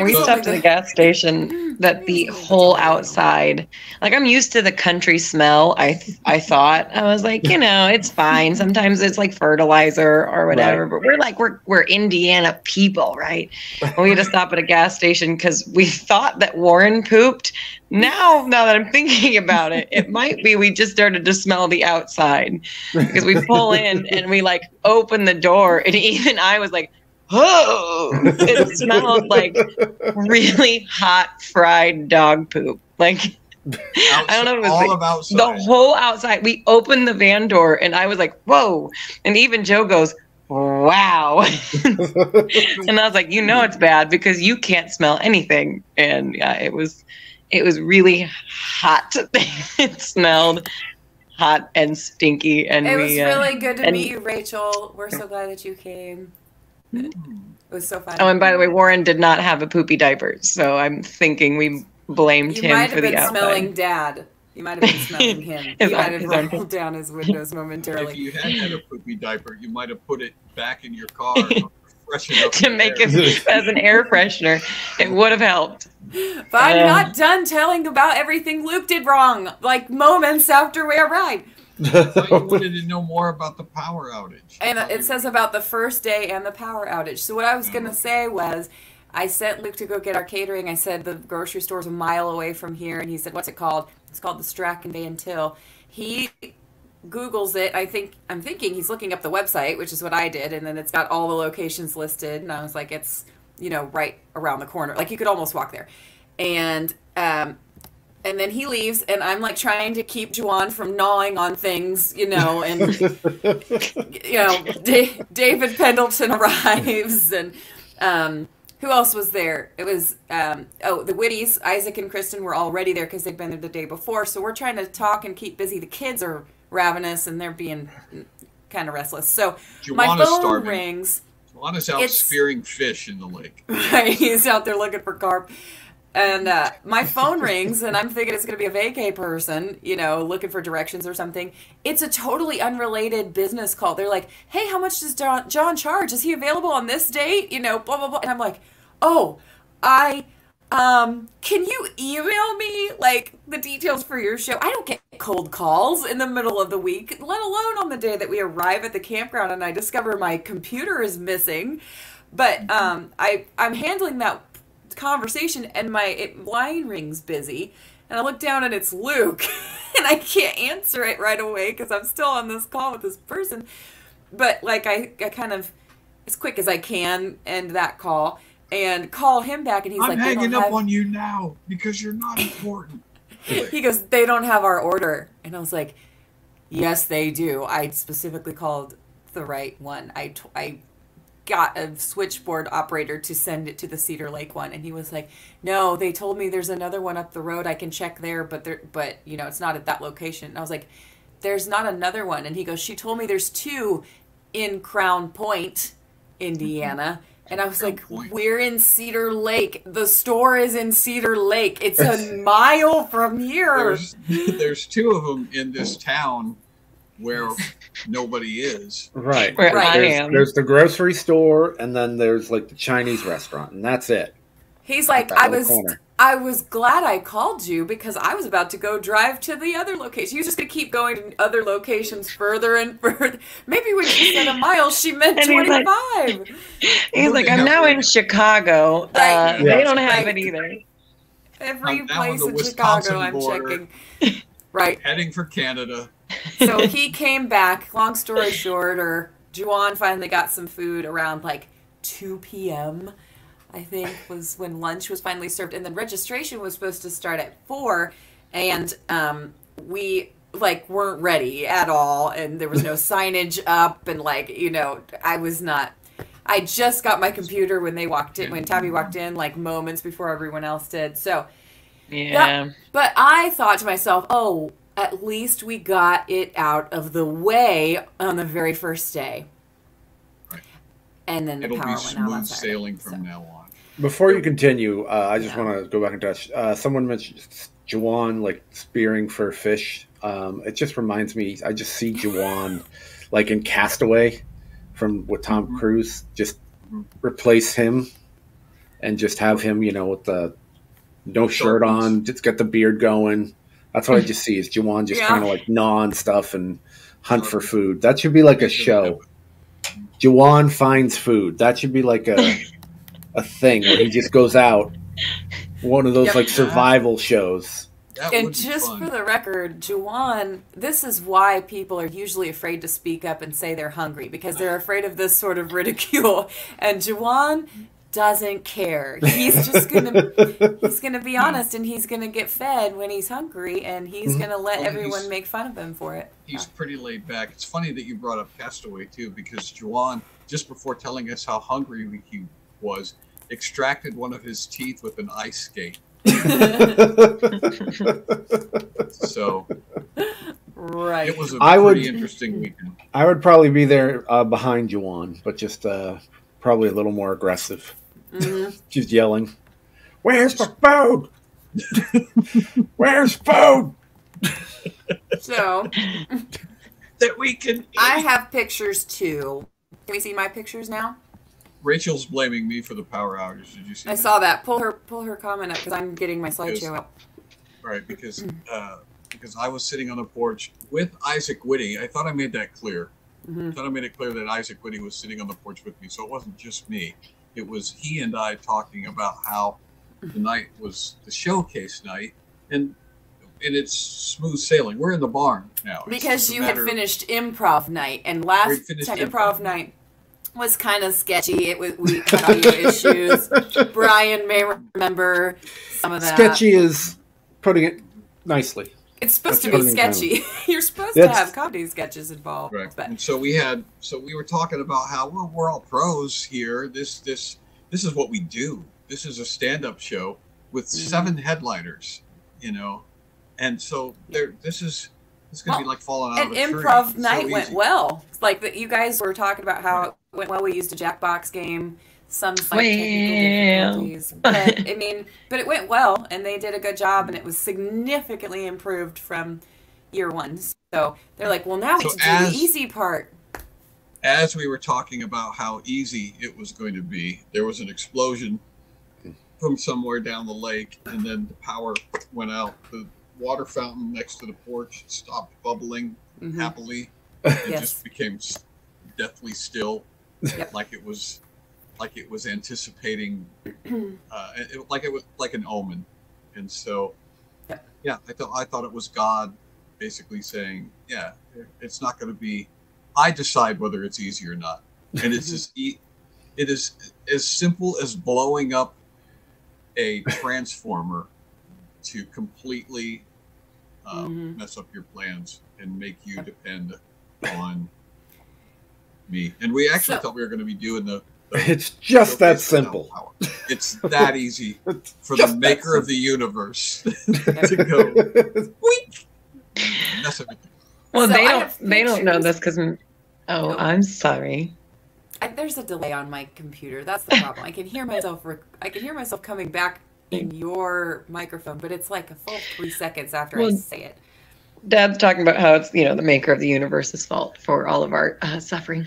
And we stopped at the gas station that the whole outside, like I'm used to the country smell. I th- I thought I was like, you know, it's fine. Sometimes it's like fertilizer or whatever, but we're like we're we're Indiana people, right? And we had to stop at a gas station because we thought that Warren pooped. Now, now that I'm thinking about it, it might be we just started to smell the outside because we pull in and we like open the door, and even I was like. Oh, it smelled like really hot fried dog poop. Like I don't know. It was
all
like
of outside.
the whole outside. We opened the van door, and I was like, "Whoa!" And even Joe goes, "Wow!" and I was like, "You know it's bad because you can't smell anything." And yeah, it was, it was really hot. it smelled hot and stinky, and
It
we.
was
uh,
really good to
and-
meet you, Rachel. We're so glad that you came. It was so fun.
Oh, and by the way, Warren did not have a poopy diaper, so I'm thinking we blamed
you
him
might
for
have
the
been
outside.
smelling dad. You might have been smelling him. He might have rolled down his windows momentarily.
if you had had a poopy diaper, you might have put it back in your car, and up
to make
air.
it as an air freshener. It would have helped.
But I'm
Uh.
not done telling about everything Luke did wrong, like moments after we arrived.
I wanted to know more about the power outage.
And it says about the first day and the power outage. So what I was gonna say was, I sent Luke to go get our catering. I said the grocery store's a mile away from here, and he said, "What's it called?" It's called the Strack & Van Til. He Google's it. I think I'm thinking he's looking up the website, which is what I did, and then it's got all the locations listed. And I was like, it's you know right around the corner. Like you could almost walk there. And um, and then he leaves, and I'm like trying to keep Juan from gnawing on things, you know, and you know, Da- David Pendleton arrives, and um, who else was there? It was um, oh the Whitties, Isaac and Kristen were already there because they'd been there the day before. So we're trying to talk and keep busy. The kids are ravenous and they're being kind of restless. So my phone
starving.
rings.
Juana's out
It's-
spearing fish in the lake.
Right, he's out there looking for carp. And uh, my phone rings, and I'm thinking it's going to be a vacay person, you know, looking for directions or something. It's a totally unrelated business call. They're like, "Hey, how much does John, John charge? Is he available on this date?" You know, blah blah blah. And I'm like, "Oh, I um, can you email me like the details for your show? I don't get cold calls in the middle of the week, let alone on the day that we arrive at the campground and I discover my computer is missing. But um, I I'm handling that conversation and my it, line rings busy, and I look down and it's Luke, and I can't answer it right away because I'm still on this call with this person. But like I I kind of as quick as I can end that call and call him back, and he's
I'm
like, "They
hanging up
have-"
on you now because you're not important.
he goes, they don't have our order. And I was like, yes, they do. I specifically called the right one. I, t- I got a switchboard operator to send it to the Cedar Lake one. And he was like, no, they told me there's another one up the road. I can check there, but there, but you know, it's not at that location. And I was like, there's not another one. And he goes, she told me there's two in Crown Point, Indiana. And I was
Crown
like,
Point.
we're in Cedar Lake. The store is in Cedar Lake. It's a mile from here.
There's there's two of them in this town where nobody is.
Right.
Where
Right.
I
There's,
am.
there's the grocery store, and then there's like the Chinese restaurant, and that's it.
He's like, I was,
corner.
I was glad I called you because I was about to go drive to the other location. He was just gonna keep going to other locations further and further. Maybe when she said a mile, she meant
And he's like-
twenty-five.
He's like, I'm now in Chicago. Uh,
Right.
They don't have
Right.
it either.
Every
I'm
place in
Wisconsin
Chicago, I'm checking. Right.
Heading for Canada.
So he came back. Long story short, or Juan finally got some food around like 2 p.m. I think was when lunch was finally served, and then registration was supposed to start at four, and um, we like weren't ready at all, and there was no signage up, and like you know, I was not. I just got my computer when they walked in, when Tabby walked in, like moments before everyone else did. So
Yeah.
but I thought to myself, oh, at least we got it out of the way on the very first day.
Right.
And then the
It'll
power
be
went out
smooth
on Saturday,
sailing from
so.
now on.
Before you continue, uh, I just
Yeah.
want to go back and touch. Uh, someone mentioned Juan like spearing for fish. Um, it just reminds me. I just see Juan like in Castaway from with Tom
Mhm.
Cruise. Just
Mhm.
replace him and just have him, you know, with the no shirt on, just get the beard going. That's what I just see is Juan just
Yeah.
kind of like gnawing stuff and hunt for food. That should be like a show.
happen.
Juan finds food. That should be like a a thing where he just goes out. One of those
Yep.
like survival shows.
That
And just
fun.
for the record, Juan, this is why people are usually afraid to speak up and say they're hungry because they're afraid of this sort of ridicule. And Juan doesn't care. He's just gonna he's gonna be honest and he's gonna get fed when he's hungry and he's
Mhm.
gonna let
Well,
everyone make fun of him for it.
He's pretty laid back. It's funny that you brought up Castaway too, because Juan, just before telling us how hungry he was, extracted one of his teeth with an ice skate. So
right.
it was a
I would-
interesting weekend.
I would probably be there uh, behind you on, but just uh, probably a little more aggressive.
Mhm.
Just yelling, "Where's the food? Where's food?"
So
That we can.
I have pictures too. Can we see my pictures now?
Rachel's blaming me for the power outage. Did you see? That?
I
that?
saw that. Pull her pull her comment up because I'm getting my slideshow up.
Right, because uh, because I was sitting on the porch with Isaac Whitty. I thought I made that clear.
Mhm.
I thought I made it clear that Isaac Whitty was sitting on the porch with me, so it wasn't just me. It was he and I talking about how the night was the showcase night, and and it's smooth sailing. We're in the barn now
Because you had finished improv night, and last
finished improv.
improv night was kind of sketchy. It was we had audio issues. Brian may remember some of that.
Sketchy is putting it nicely.
It's supposed
That's
to be
putting it kind of-
sketchy. You're supposed to have comedy sketches involved.
Right.
But
And so we had so we were talking about how well we're all pros here. This this this is what we do. This is a stand-up show with
Mhm.
seven headliners, you know. And so there this is this is gonna be like falling out
and
of a tree.
improv
It's so
night went
easy.
well. Like that, you guys were talking about how it went well. We used a Jackbox game, some slight
Well.
difficulties, but I mean, but it went well, and they did a good job, and it was significantly improved from year one. So they're like, well, now we
So
have to do the easy part.
As we were talking about how easy it was going to be, there was an explosion from somewhere down the lake, and then the power went out. The water fountain next to the porch stopped bubbling
Mhm.
happily. It
Yes.
just became deathly still,
Yep.
like it was, like it was anticipating, uh, it, like it was like an omen, and so, yeah, I thought I thought it was God, basically saying, yeah, it's not going to be. I decide whether it's easy or not, and it's as e- it is as simple as blowing up a transformer to completely um,
Mhm.
mess up your plans and make you depend on me. And we actually
So-
thought we were going to be doing the. The
It's just that
showcase
simple.
power. It's that easy for the maker of the universe to go weak, mess everything.
Well,
So
they don't. They don't know this because. Oh,
Oh.
I'm sorry.
I, there's a delay on my computer. That's the problem. I can hear myself. Rec- I can hear myself coming back in your microphone, but it's like a full three seconds after I say it.
Dad's talking about how it's you know the maker of the universe's fault for all of our uh, suffering.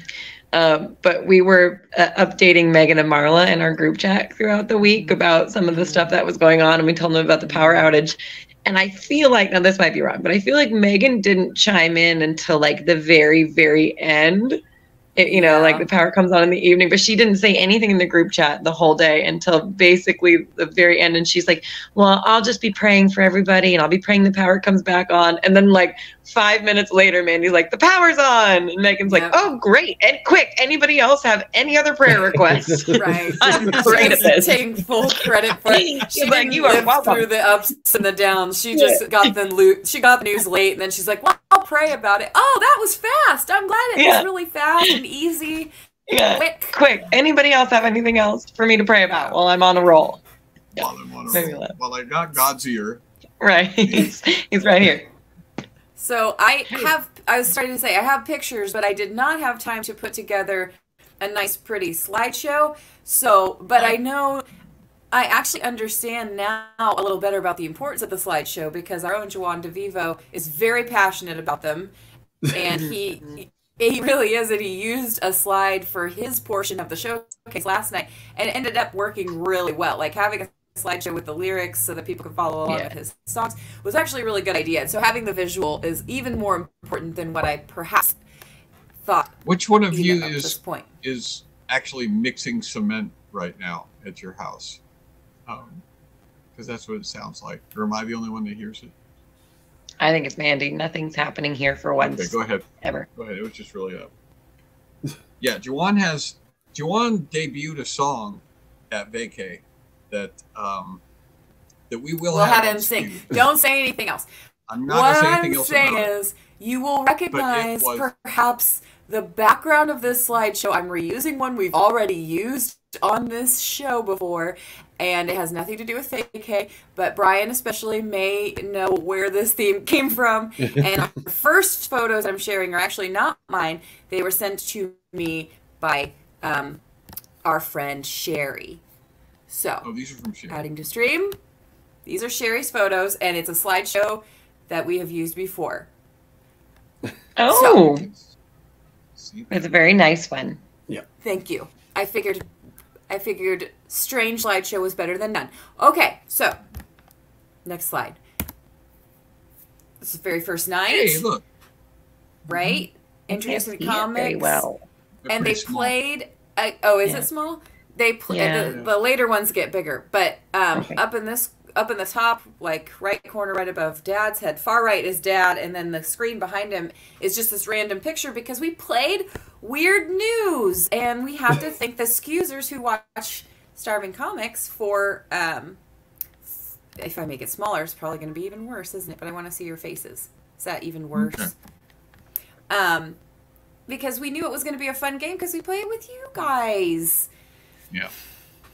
Um, but we were uh, updating Megan and Marla in our group chat throughout the week about some of the stuff that was going on, and we told them about the power outage. And I feel like now this might be wrong, but I feel like Megan didn't chime in until like the very, very end. It, you know, like the power comes on in the evening, but she didn't say anything in the group chat the whole day until basically the very end. And she's like, well, I'll just be praying for everybody and I'll be praying the power comes back on. And then like five minutes later, Mandy's like, the power's on. And Megan's like,
Yep.
oh, great. And quick, anybody else have any other prayer requests?
Right.
I'm great at this.
Taking full credit for it. She
She's like, "You are welcome."
through the ups and the downs. She just got the loot. She got the news late, and then she's like, "Well, I'll pray about it." Oh, that was fast. I'm glad it
Yeah.
was really fast and easy,
yeah.
quick.
Quick. Anybody else have anything else for me to pray about while I'm on a roll? Yeah.
While, I'm on a roll.
let-
While I got God's ear,
Right. he's, he's right here.
So I have. I was starting to say I have pictures, but I did not have time to put together a nice, pretty slideshow. So, but I know. I actually understand now a little better about the importance of the slideshow because our own Juan DeVevo is very passionate about them, and he he really is, and he used a slide for his portion of the showcase last night, and it ended up working really well. Like having a slideshow with the lyrics so that people could follow along
Yeah.
with his songs was actually a really good idea. And so having the visual is even more important than what I perhaps thought.
which one of you
up this
is
point?
is actually mixing cement right now at your house? Um, because that's what it sounds like. Or am I the only one that hears it?
I think it's Mandy. Nothing's happening here for once
Okay, go ahead.
ever.
Go ahead. It was just really up. Yeah, Juan has Juan debuted a song at vacay that um, that we will
We'll have
on
him sing. Don't say anything else.
I'm not
what
gonna say
I'm
else
saying is, you will recognize
was-
perhaps the background of this slideshow. I'm reusing one we've already used on this show before, and it has nothing to do with vacay. But Brian, especially, may know where this theme came from. and our first photos I'm sharing are actually not mine. They were sent to me by um, our friend Sherry. So
Oh, these are from Sherry.
adding to stream. These are Sherry's photos, and it's a slideshow that we have used before.
Oh,
See,
it's a very nice one. Yeah.
Thank you. I figured, I figured strange slideshow was better than none. Okay, so next slide. This is the very first night,
hey, look,
right?
I can't
the comics,
very well.
they're
and they
small.
played. Uh, oh, is
Yeah.
it small? They play.
Yeah.
The, the later ones get bigger, but um,
Okay.
up in this, up in the top, like right corner, right above Dad's head, far right is Dad, and then the screen behind him is just this random picture because we played weird news, and we have to thank the scoozers who watch Starving Comics for. Um, if I make it smaller, it's probably going to be even worse, isn't it? But I want to see your faces. Is that even worse?
Okay.
Um, because we knew it was going to be a fun game because we play it with you guys.
Yeah.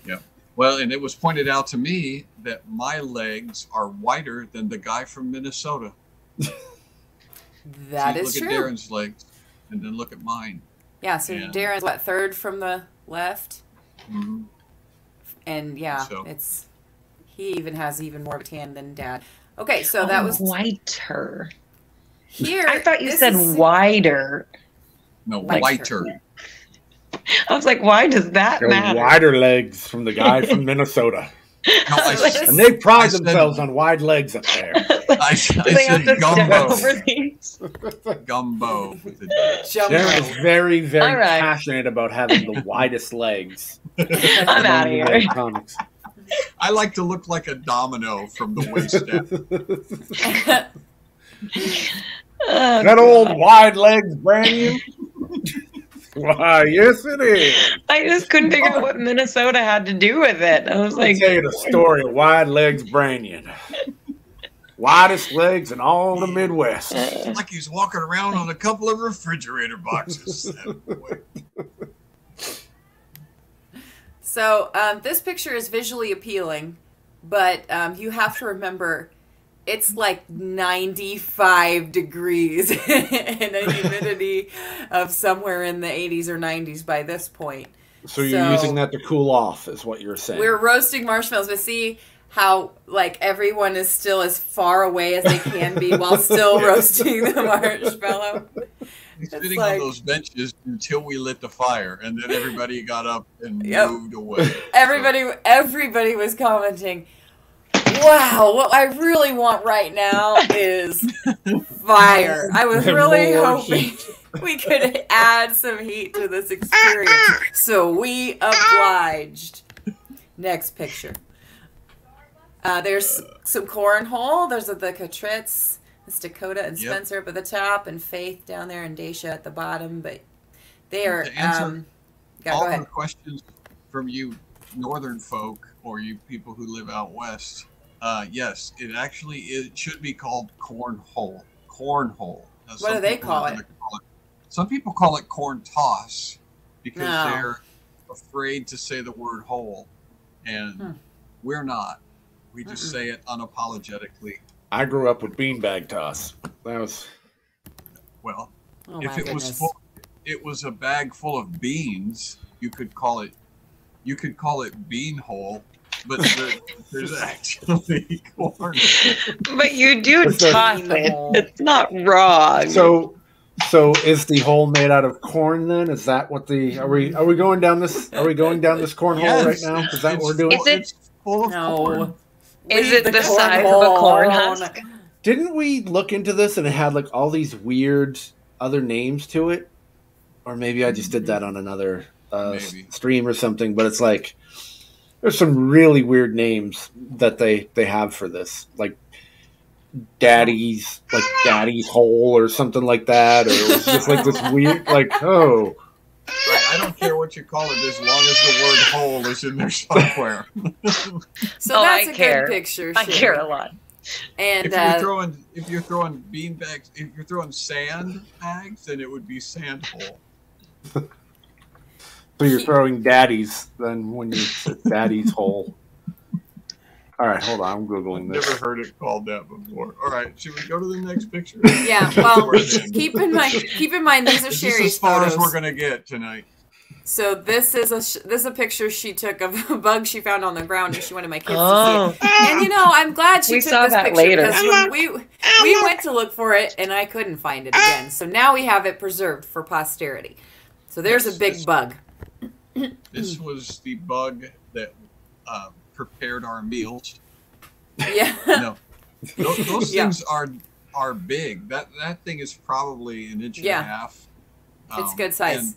Yeah. Well, and it was pointed out to me that my legs are wider than the guy from Minnesota.
That
See,
is
look
true.
at Darren's legs, and then look at mine.
Yeah, so
Yeah.
Darren's what third from the left,
hmm
and yeah,
So-
it's he even has even more of a tan than Dad. Okay, so that
Oh,
was
whiter.
here.
I thought you said
is-
wider.
No,
Like-
whiter.
I was like, why does that
They're
matter?
wider legs from the guy from Minnesota.
No, I,
And they pride
I said-
themselves on wide legs up there.
I, s- I
they have
said gumbo. Gumbo. With the,
is very, very
All right.
passionate about having the widest legs.
I'm out of here.
comics.
I like to look like a domino from the waist down.
Oh,
that old wide legs brand new? Why, yes, it is.
I just couldn't figure out what Minnesota had to do with it. I was
Let me
like,
tell you the story of wide legs Branyan. Widest legs in all the Midwest.
uh,
like he's walking around on a couple of refrigerator boxes.
So um, this picture is visually appealing, but um, you have to remember it's like 95 degrees and a humidity of somewhere in the 80s or 90s by this point.
So you're
So-
using that to cool off, is what you're saying.
We're roasting marshmallows, but see how like everyone is still as far away as they can be while still roasting the marshmallow.
He's
It's
sitting
like-
on those benches until we lit the fire, and then everybody got up and
Yep.
moved away.
Everybody, everybody was commenting. Wow, what I really want right now is fire. I was really hoping we could add some heat to this experience. So we obliged. Next picture. Uh, there's some cornhole. There's the Catritz. It's Dakota and
Yep.
Spencer up at the top, and Faith down there, and Daisha at the bottom. But they are. Um, yeah,
All
go
the questions from you northern folk or you people who live out west, uh, yes, it actually it should be called cornhole. Cornhole. Now,
What do they call
it? gonna call Some people call it corn toss because
No.
they're afraid to say the word hole, and
Hmm.
we're not. We just
Mm-mm.
say it unapologetically.
I grew up with beanbag toss. That was
Well,
Oh
if it
goodness.
was full, it was a bag full of beans. You could call it, you could call it bean hole, but there, there's actually corn.
but you do
It's
toss it. It's not wrong.
so. So is the hole made out of corn? Then is that what the are we are we going down this are we going down this cornhole
Yes.
right now? Is that what we're doing?
Is it-
It's full of
No.
corn.
Is
Leave
it the size of a
cornhole
corn husk?
Didn't we look into this and it had like all these weird other names to it? Or maybe I just did that on another uh, stream or something. But it's like there's some really weird names that they they have for this, like Daddy's like Daddy's hole or something like that, or it was just like this weird like oh
I don't care what you call it as long as the word "hole" is in there somewhere.
So
Oh,
that's
I
a
care.
good picture.
I
Sherry.
care a lot.
And
if you're
uh,
throwing if you're throwing bean bags, if you're throwing sand bags, then it would be sand hole.
So you're throwing daddies then when you said daddy's hole. All right, hold on. I'm googling this.
Never heard it called that before. All right, should we go to the next picture?
yeah, well, keep in mind, keep in mind these are
Is this
Sherry's
as far
photos.
as we're gonna get tonight.
So this is a this is a picture she took of a bug she found on the ground, and she wanted my kids
Oh.
to see it. And you know, I'm glad she
We
took
saw
this
that
picture
later.
because when we we went to look for it, and I couldn't find it again. So now we have it preserved for posterity. So there's a big bug.
This was the bug that uh, prepared our meals.
Yeah.
No, those, those
Yeah.
things are are big. That that thing is probably an inch and a half.
It's
Um,
good size.
And,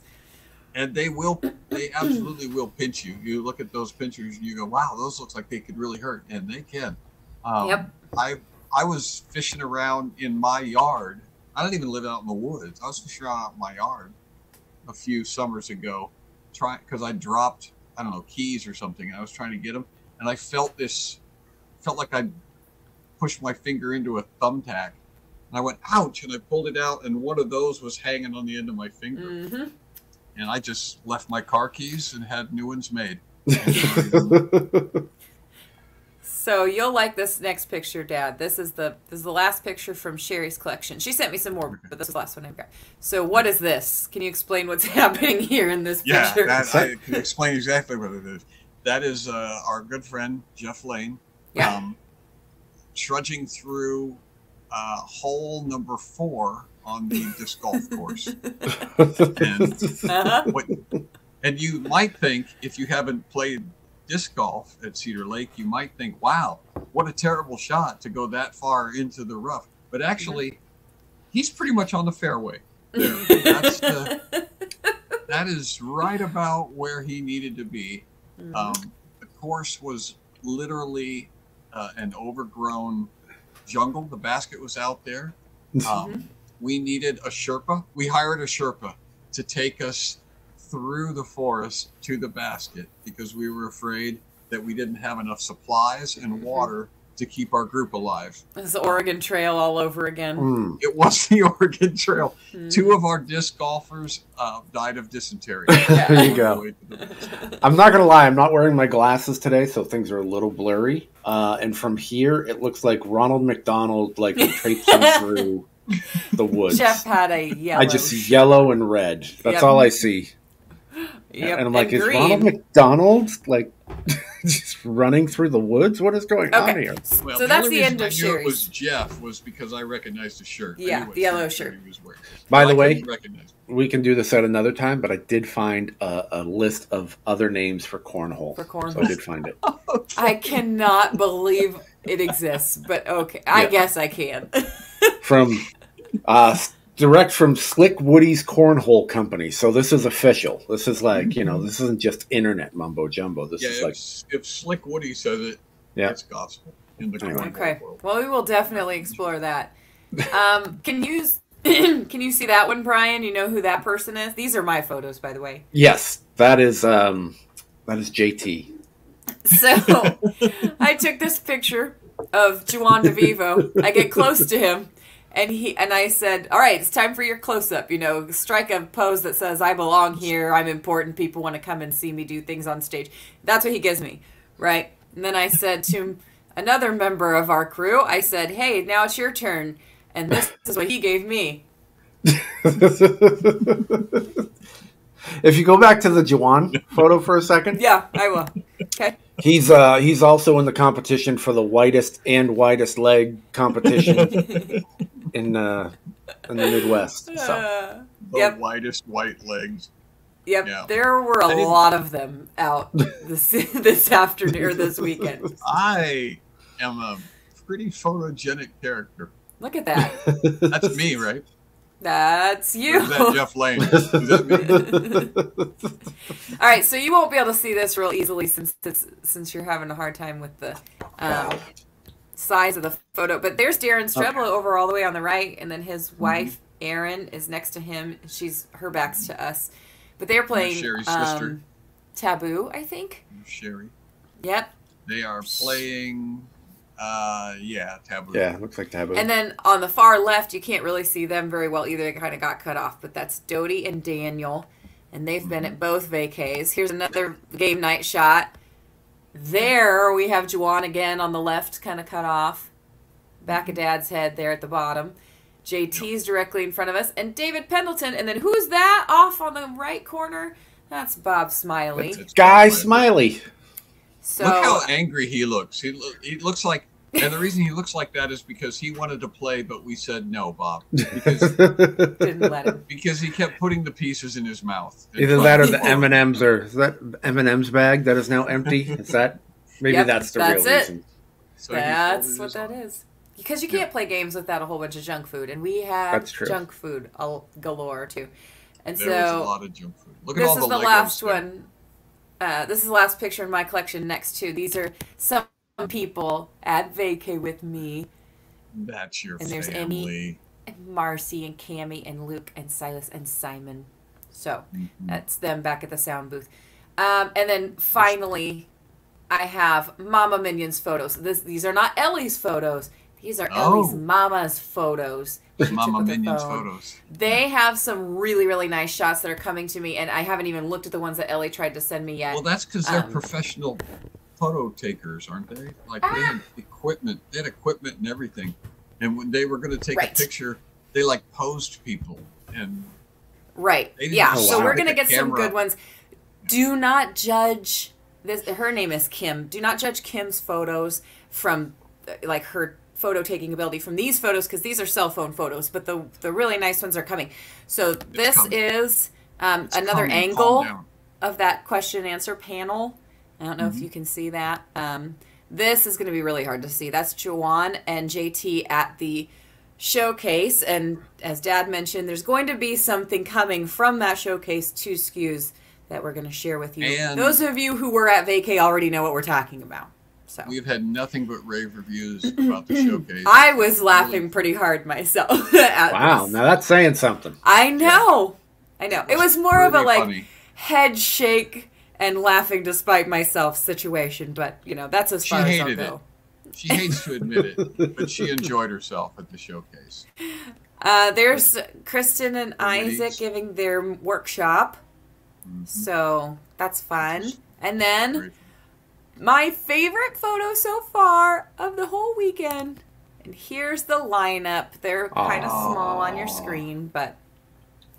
and they will, they absolutely will pinch you. You look at those pinchers and you go, "Wow, those looks like they could really hurt," and they can. Um,
Yep.
I I was fishing around in my yard. I don't even live out in the woods. I was fishing around out in my yard a few summers ago, trying because I dropped I don't know keys or something. And I was trying to get them, and I felt this, felt like I pushed my finger into a thumbtack, and I went ouch, and I pulled it out, and one of those was hanging on the end of my finger,
hmm
and I just left my car keys and had new ones made.
So you'll like this next picture, Dad. This is the this is the last picture from Sherry's collection. She sent me some more, but this is the last one I've got. So what is this? Can you explain what's happening here in this
Yeah,
picture?
that, I can explain exactly what it is. That is uh, our good friend Jeff Lane.
Yeah.
Um, trudging through uh, hole number four on the disc golf course. And
Uh-huh.
what, and you might think if you haven't played disc golf at Cedar Lake, you might think, "Wow, what a terrible shot to go that far into the rough." But actually, he's pretty much on the fairway. That's the, that is right about where he needed to be.
Mhm.
Um, the course was literally uh, an overgrown jungle. The basket was out there. Um, we needed a Sherpa. We hired a Sherpa to take us through the forest to the basket because we were afraid that we didn't have enough supplies and water to keep our group alive.
This is the Oregon Trail all over again.
Hmm.
It was the Oregon Trail.
Mhm.
Two of our disc golfers uh, died of dysentery.
There you go.
the way to the basket.
I'm not gonna lie, I'm not wearing my glasses today, so things are a little blurry. Uh, and from here, it looks like Ronald McDonald like traipsing through the woods.
Jeff had a yellow.
I just see yellow and red. That's
Yep.
all I see.
Yep,
and I'm like, is
green.
Ronald McDonald like just running through the woods? What is going on here?
Well,
so that's
only
the
reason
end
I
of
knew It was Jeff was because I recognized the shirt.
Yeah,
knew what
the yellow
shirt
shirt.
he was wearing.
By
But
the way,
couldn't recognize it.
we can do this at another time, but I did find a, a list of other names for cornhole.
For cornhole.
So I did find it.
I cannot believe it exists, but okay, I
Yeah.
guess I can.
From uh, direct from Slick Woody's Cornhole Company. So this is official. This is like, you know, this isn't just internet mumbo jumbo. This
Yeah,
is
if,
like
if Slick Woody says it,
Yeah.
it's gospel in the
Anyway.
Okay.
world.
Well, we will definitely explore that. Um, can you can you see that one, Brian? You know who that person is? These are my photos, by the way.
Yes, that is um that is JT.
So I took this picture of Juan DeVevo. I get close to him, and he and I said, "All right, it's time for your close up. You know, strike a pose that says I belong here. I'm important. People want to come and see me do things on stage." That's what he gives me, right? And then I said to another member of our crew, I said, "Hey, now it's your turn." And this is what he gave me.
if you go back to the Juan photo for a second,
Yeah, I will. Okay.
he's uh he's also in the competition for the whitest and widest leg competition in uh in the Midwest. So
Uh,
The
Yep.
widest white legs.
Yep,
Yeah.
there were a lot of them out this this afternoon or this weekend.
I am a pretty photogenic character.
Look at that.
That's me, right?
That's you.
is that Jeff Lane? Is that me?
All right, so you won't be able to see this real easily since it's, since you're having a hard time with the um, size of the photo. But there's Darren Strebler over all the way on the right, and then his wife Erin is next to him. She's her back's to us. But they're playing
Sherry's
um,
sister.
Taboo, I think.
Sherry.
Yep.
They are playing. Uh, yeah, taboo.
Yeah, looks like taboo.
And then on the far left, you can't really see them very well either. They kind of got cut off, but that's Dodie and Daniel, and they've been at both vacays. Here's another game night shot. There we have Juan again on the left, kind of cut off. Back of Dad's head there at the bottom. JT's directly in front of us, and David Pendleton. And then who's that off on the right corner? That's Bob Smiley.
It's- it's
Guy
Bob
Smiley.
So
Look how angry he looks. He lo- he looks like, and the reason he looks like that is because he wanted to play, but we said no, Bob, because
didn't let him.
because he kept putting the pieces in his mouth.
Either that or the M and M's, or is that M and M's bag that is now empty? Is that maybe
Yep,
that's the
that's
real
it.
reason?
So he
That's
folded
what
his
that
arms.
is. Because you can't play games without a whole bunch of junk food, and we have
That's true.
junk food al- galore too. And
There was a
so
lot of junk food. Look at
this
all
is
the,
the
Legos
last
there.
one. Uh, this is the last picture in my collection. Next to these are some people at vacay with me,
That's your
And there's
family.
and Marcy and Cammy and Luke and Silas and Simon. So
Mhm.
that's them back at the sound booth. Um, and then finally, I have Mama Minions photos. This these are not Ellie's photos. These are Ellie's
Oh.
mama's photos.
Mama Minions photos.
They have some really really nice shots that are coming to me, and I haven't even looked at the ones that Ellie tried to send me yet.
Well, that's because they're
Um,
professional photo takers, aren't they? Like they had equipment, they had equipment and everything. And when they were going to take
Right.
a picture, they like posed people and
Right. Yeah. so we're gonna get some good ones. Do not judge this. Her name is Kim. Do not judge Kim's photos from like her photo taking ability from these photos because these are cell phone photos, but the the really nice ones are coming. So this is um, another
coming,
angle of that question and answer panel. I don't know
Mm-hmm.
if you can see that. Um, this is going to be really hard to see. That's Juan and JT at the showcase. And as Dad mentioned, there's going to be something coming from that showcase to SKUs that we're going to share with you.
And-
Those of you who were at Vacay already know what we're talking about. So
We've had nothing but rave reviews about the showcase.
I was laughing pretty hard myself. at
Wow,
this.
now that's saying something.
I know. I know. It was more of a like
funny.
head shake and laughing despite myself situation, but you know, that's as
She
far as I'll
hated
go.
She hates to admit it, but she enjoyed herself at the showcase.
Uh, there's Kristen and
The
Isaac
ladies.
giving their workshop,
Mhm.
so that's fun. And then
Very-
my favorite photo so far of the whole weekend. And here's the lineup. They're kind of small on your screen, but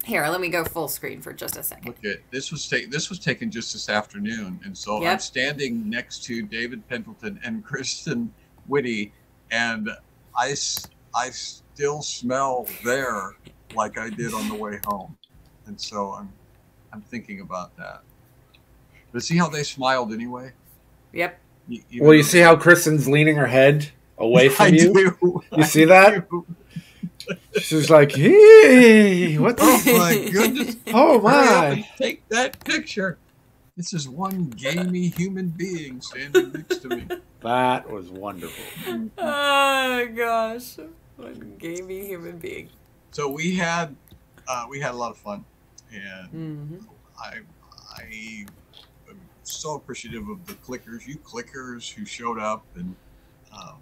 here, let me go full screen for just a second.
Look at this was taken. This was taken just this afternoon, and so I'm standing next to David Pendleton and Kristen Whitty, and I, I still smell there like I did on the way home, and so I'm I'm thinking about that. But see how they smiled anyway.
Yep.
E- even
Well, you see how Kristen's leaning her head away
I
from you?
do.
You
I
see that? She's like, hey, what
Oh
the?
my goodness!
Oh
Hurry up and
my!
take that picture. This is one gamey human being standing next to me.
That was wonderful.
Oh gosh, one gamey human being.
So we had uh, we had a lot of fun, and
hmm
I I am so appreciative of the cliquers, you cliquers who showed up and um,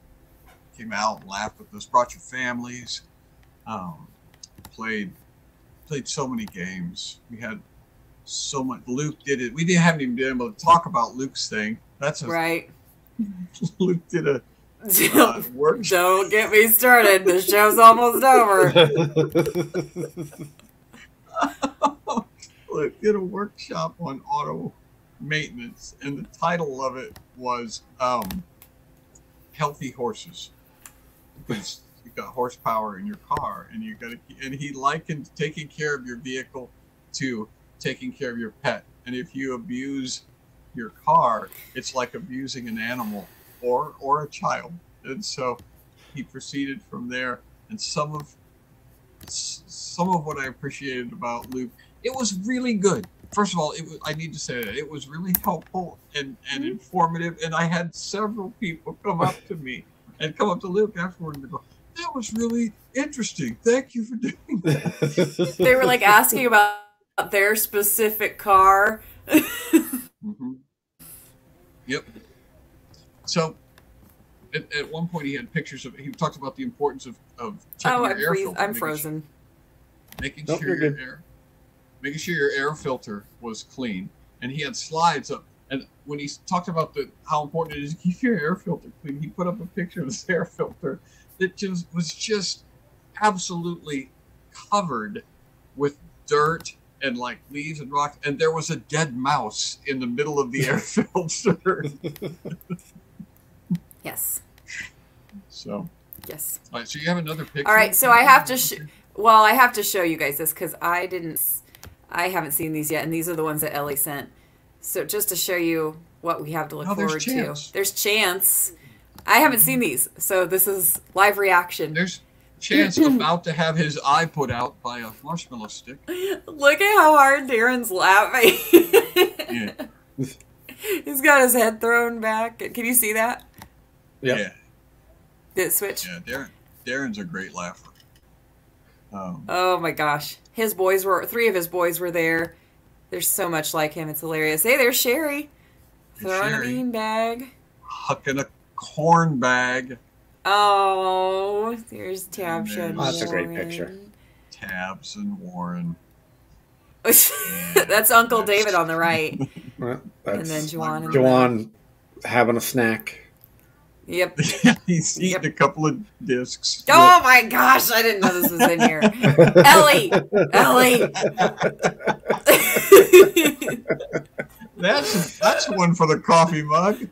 came out and laughed with us, brought your families, um, played played so many games. We had so much. Luke did it. We didn't haven't even been able to talk about Luke's thing. That's a,
Right.
Luke did a uh, workshop.
Don't get me started. The show's almost over.
Luke did a workshop on auto maintenance, and the title of it was um, "Healthy Horses," because you got horsepower in your car, and you got to. And he likened taking care of your vehicle to taking care of your pet, and if you abuse your car, it's like abusing an animal or or a child. And so he proceeded from there, and some of some of what I appreciated about Luke, it was really good. First of all, it was, I need to say that it was really helpful and, and informative, and I had several people come up to me and come up to Luke afterward and go, "That was really interesting. Thank you for doing that."
They were like asking about their specific car.
mm-hmm. Yep. So, at, at one point, he had pictures of. He talked about the importance of of checking
oh,
your
I'm,
air
freeze- I'm
making
frozen.
making
Nope,
sure
you're
your
good.
air, making sure your air filter was clean. And he had slides up. And when he talked about the how important it is to keep your air filter clean, he put up a picture of this air filter that just was just absolutely covered with dirt and like leaves and rocks. And there was a dead mouse in the middle of the air filter.
Yes.
so,
Yes.
all right, so you have another picture.
All right, so I have to. Sh- well, I have to show you guys this because I didn't. S- I haven't seen these yet, and these are the ones that Ellie sent. So just to show you what we have to look
Oh, there's
forward
Chance.
to. There's chance. I haven't seen these, so this is live reaction.
There's Chance about to have his eye put out by a marshmallow stick.
Look at how hard Darren's laughing.
Yeah.
He's got his head thrown back. Can you see that?
Yep.
Yeah.
Did it switch?
Yeah, Darren. Darren's a great laugher. Um,
Oh my gosh. His boys were three of his boys were there. There's so much like him. It's hilarious. Hey, there's
Cheri.
Throwing
Cheri.
a bean bag.
hucking a corn bag,
Oh, there's Tab
And
Shed.
there's-
That's a great picture.
tabs, and Warren.
That's Uncle David on the right.
Well,
And then Juwan. in the
Jawan having a snack.
Yep.
He's eating a couple of discs.
Oh my gosh, I didn't know this was in here. Ellie! Ellie!
That's that's one for the coffee mug.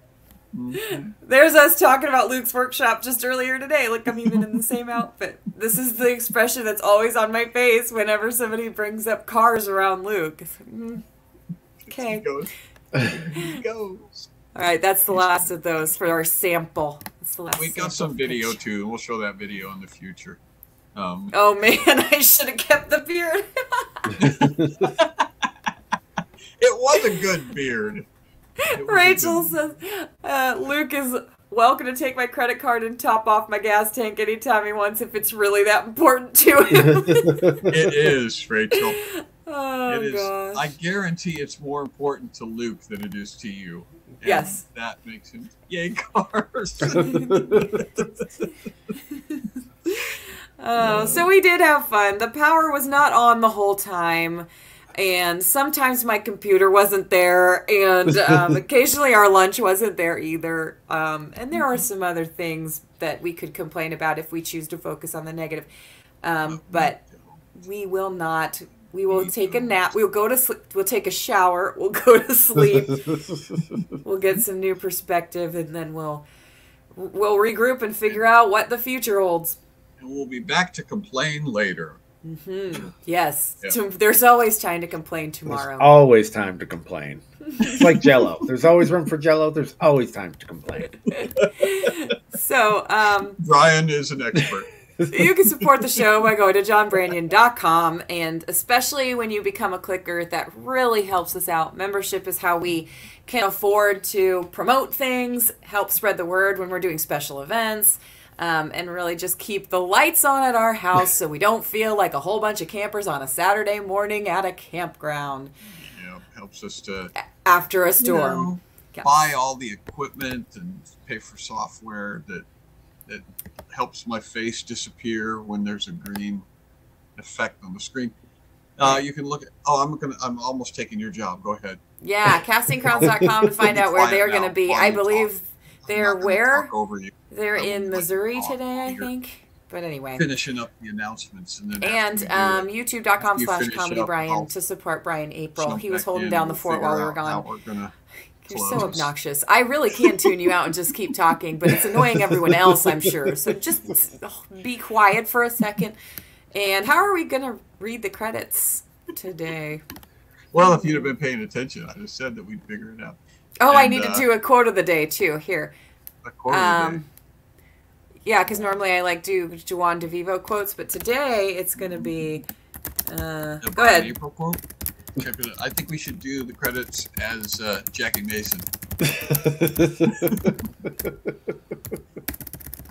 There's us talking about Luke's workshop just earlier today. Look, I'm even in the same outfit. This is the expression that's always on my face whenever somebody brings up cars around Luke. It's like, mm,
He
Okay.
goes. He goes.
All right, that's the last of those for our sample. That's the last
We got some video
picture.
too. We'll show that video in the future. Um,
Oh man, I should have kept the beard.
it was a good beard. It was a
Rachel
good-
says, uh, Luke is welcome to take my credit card and top off my gas tank anytime he wants if it's really that important to him.
It is, Rachel.
oh,
it is.
gosh.
I guarantee it's more important to Luke than it is to you. And
Yes.
That makes him. Yay, cars.
Oh, so we did have fun. The power was not on the whole time. And sometimes my computer wasn't there, and um, occasionally our lunch wasn't there either. Um, and there are some other things that we could complain about if we choose to focus on the negative. Um, but we will not. We will take a nap. We'll go to sleep. We'll take a shower. We'll go to sleep. we'll get some new perspective, and then we'll we'll regroup and figure out what the future holds.
and we'll be back to complain later. Hmm.
Yes,
Yeah.
To- there's always time to complain
There's
tomorrow.
always time to complain. It's like Jello. There's always room for Jello. There's always time to complain.
So, um,
Brian is an expert.
You can support the show by going to johnbranyan.com and especially when you become a cliquer that really helps us out. Membership is how we can afford to promote things help spread the word when we're doing special events um, and really just keep the lights on at our house so we don't feel like a whole bunch of campers on a saturday morning at a campground.
You know, helps us to
after a
you
storm
know,
Yeah.
buy all the equipment and pay for software that that helps my face disappear when there's a green effect on the screen. Uh, you can look at. Oh, I'm gonna. I'm almost taking your job. Go ahead.
yeah castingcrowns.com to find out where they're going to be i
you talk.
believe they're where
over you.
They're
I
in Missouri
talk
today, I
here.
think. But anyway.
Finishing up the announcements and then
And um,
we
youtube.com
You
slash
finish
comedy
up,
Brian
I'll
to support Brian April. He was holding down the fort while we
figure
were
out how
gone. You're so obnoxious. I really can tune you out and just keep talking, but it's annoying everyone else, I'm sure. So just oh, be quiet for a second. And how are we going to read the credits today?
Well, if you'd have been paying attention, I just said that we'd figure it out.
Oh, I
And,
need to
uh,
do a quote of the day, too. Here.
A quarter of the day.
Um, yeah, because normally I like do Juan DeVevo quotes, but today it's going to be. Uh, go ahead.
April quote. I think we should do the credits as uh, Jackie Mason.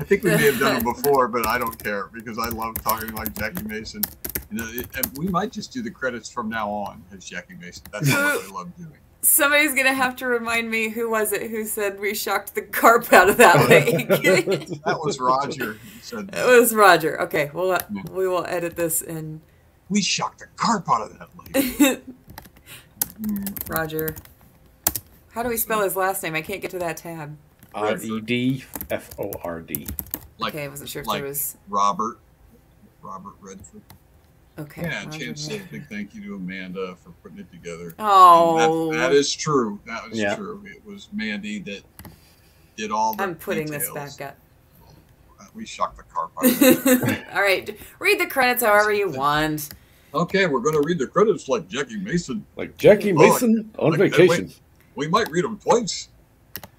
I think we may have done it before, but I don't care because I love talking like Jackie Mason. You know, it- and we might just do the credits from now on as Jackie Mason. That's what I love doing.
Somebody's gonna have to remind me who was it who said we shocked the carp out of that lake.
That was Roger. Said,
was Roger. Okay, well uh, we will edit this in
"We shocked the carp out of that lake." Mm,
Roger. How do we spell his last name? I can't get to that tab.
R E D F O R D.
like
Okay, I wasn't sure if
like
there was.
Robert, Robert Redford.
Okay.
Yeah,
Roger
Chance said a big thank you to Amanda for putting it together.
Oh,
that, that is true. That is
Yeah.
true. It was Mandy that did all the.
I'm putting this back
up. We shocked the carp out of that.
up. All right, read the credits however you want.
Okay, we're going to read the credits like Jackie Mason.
Like Jackie
Oh,
Mason on
like-
vacation.
We might read them twice.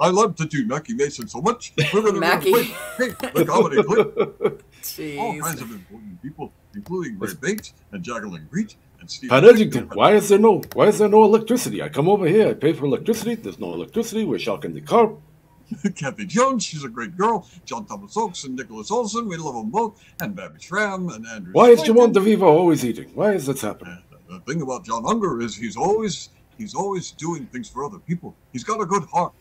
I love to do Mackie Mason so much. We're going to
Mackie.
read them twice. Hey, the comedy clip. All kinds of important people, including Ray Bates and Jacqueline Breach and Steve.
Pat Edgington, why is there no why is there no electricity? I come over here, I pay for electricity. There's no electricity. We're shocking the carp.
Kathy Jones, she's a great girl. John Thomas Oakes and Nicholas Olson, we love them both. And Babby Schramm and Andrew.
Why is
Stanton.
Jamon DeVevo always eating? Why is this happening?
The thing about John Unger is he's always he's always doing things for other people. He's got a good heart.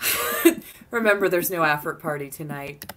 Remember, there's no effort party tonight.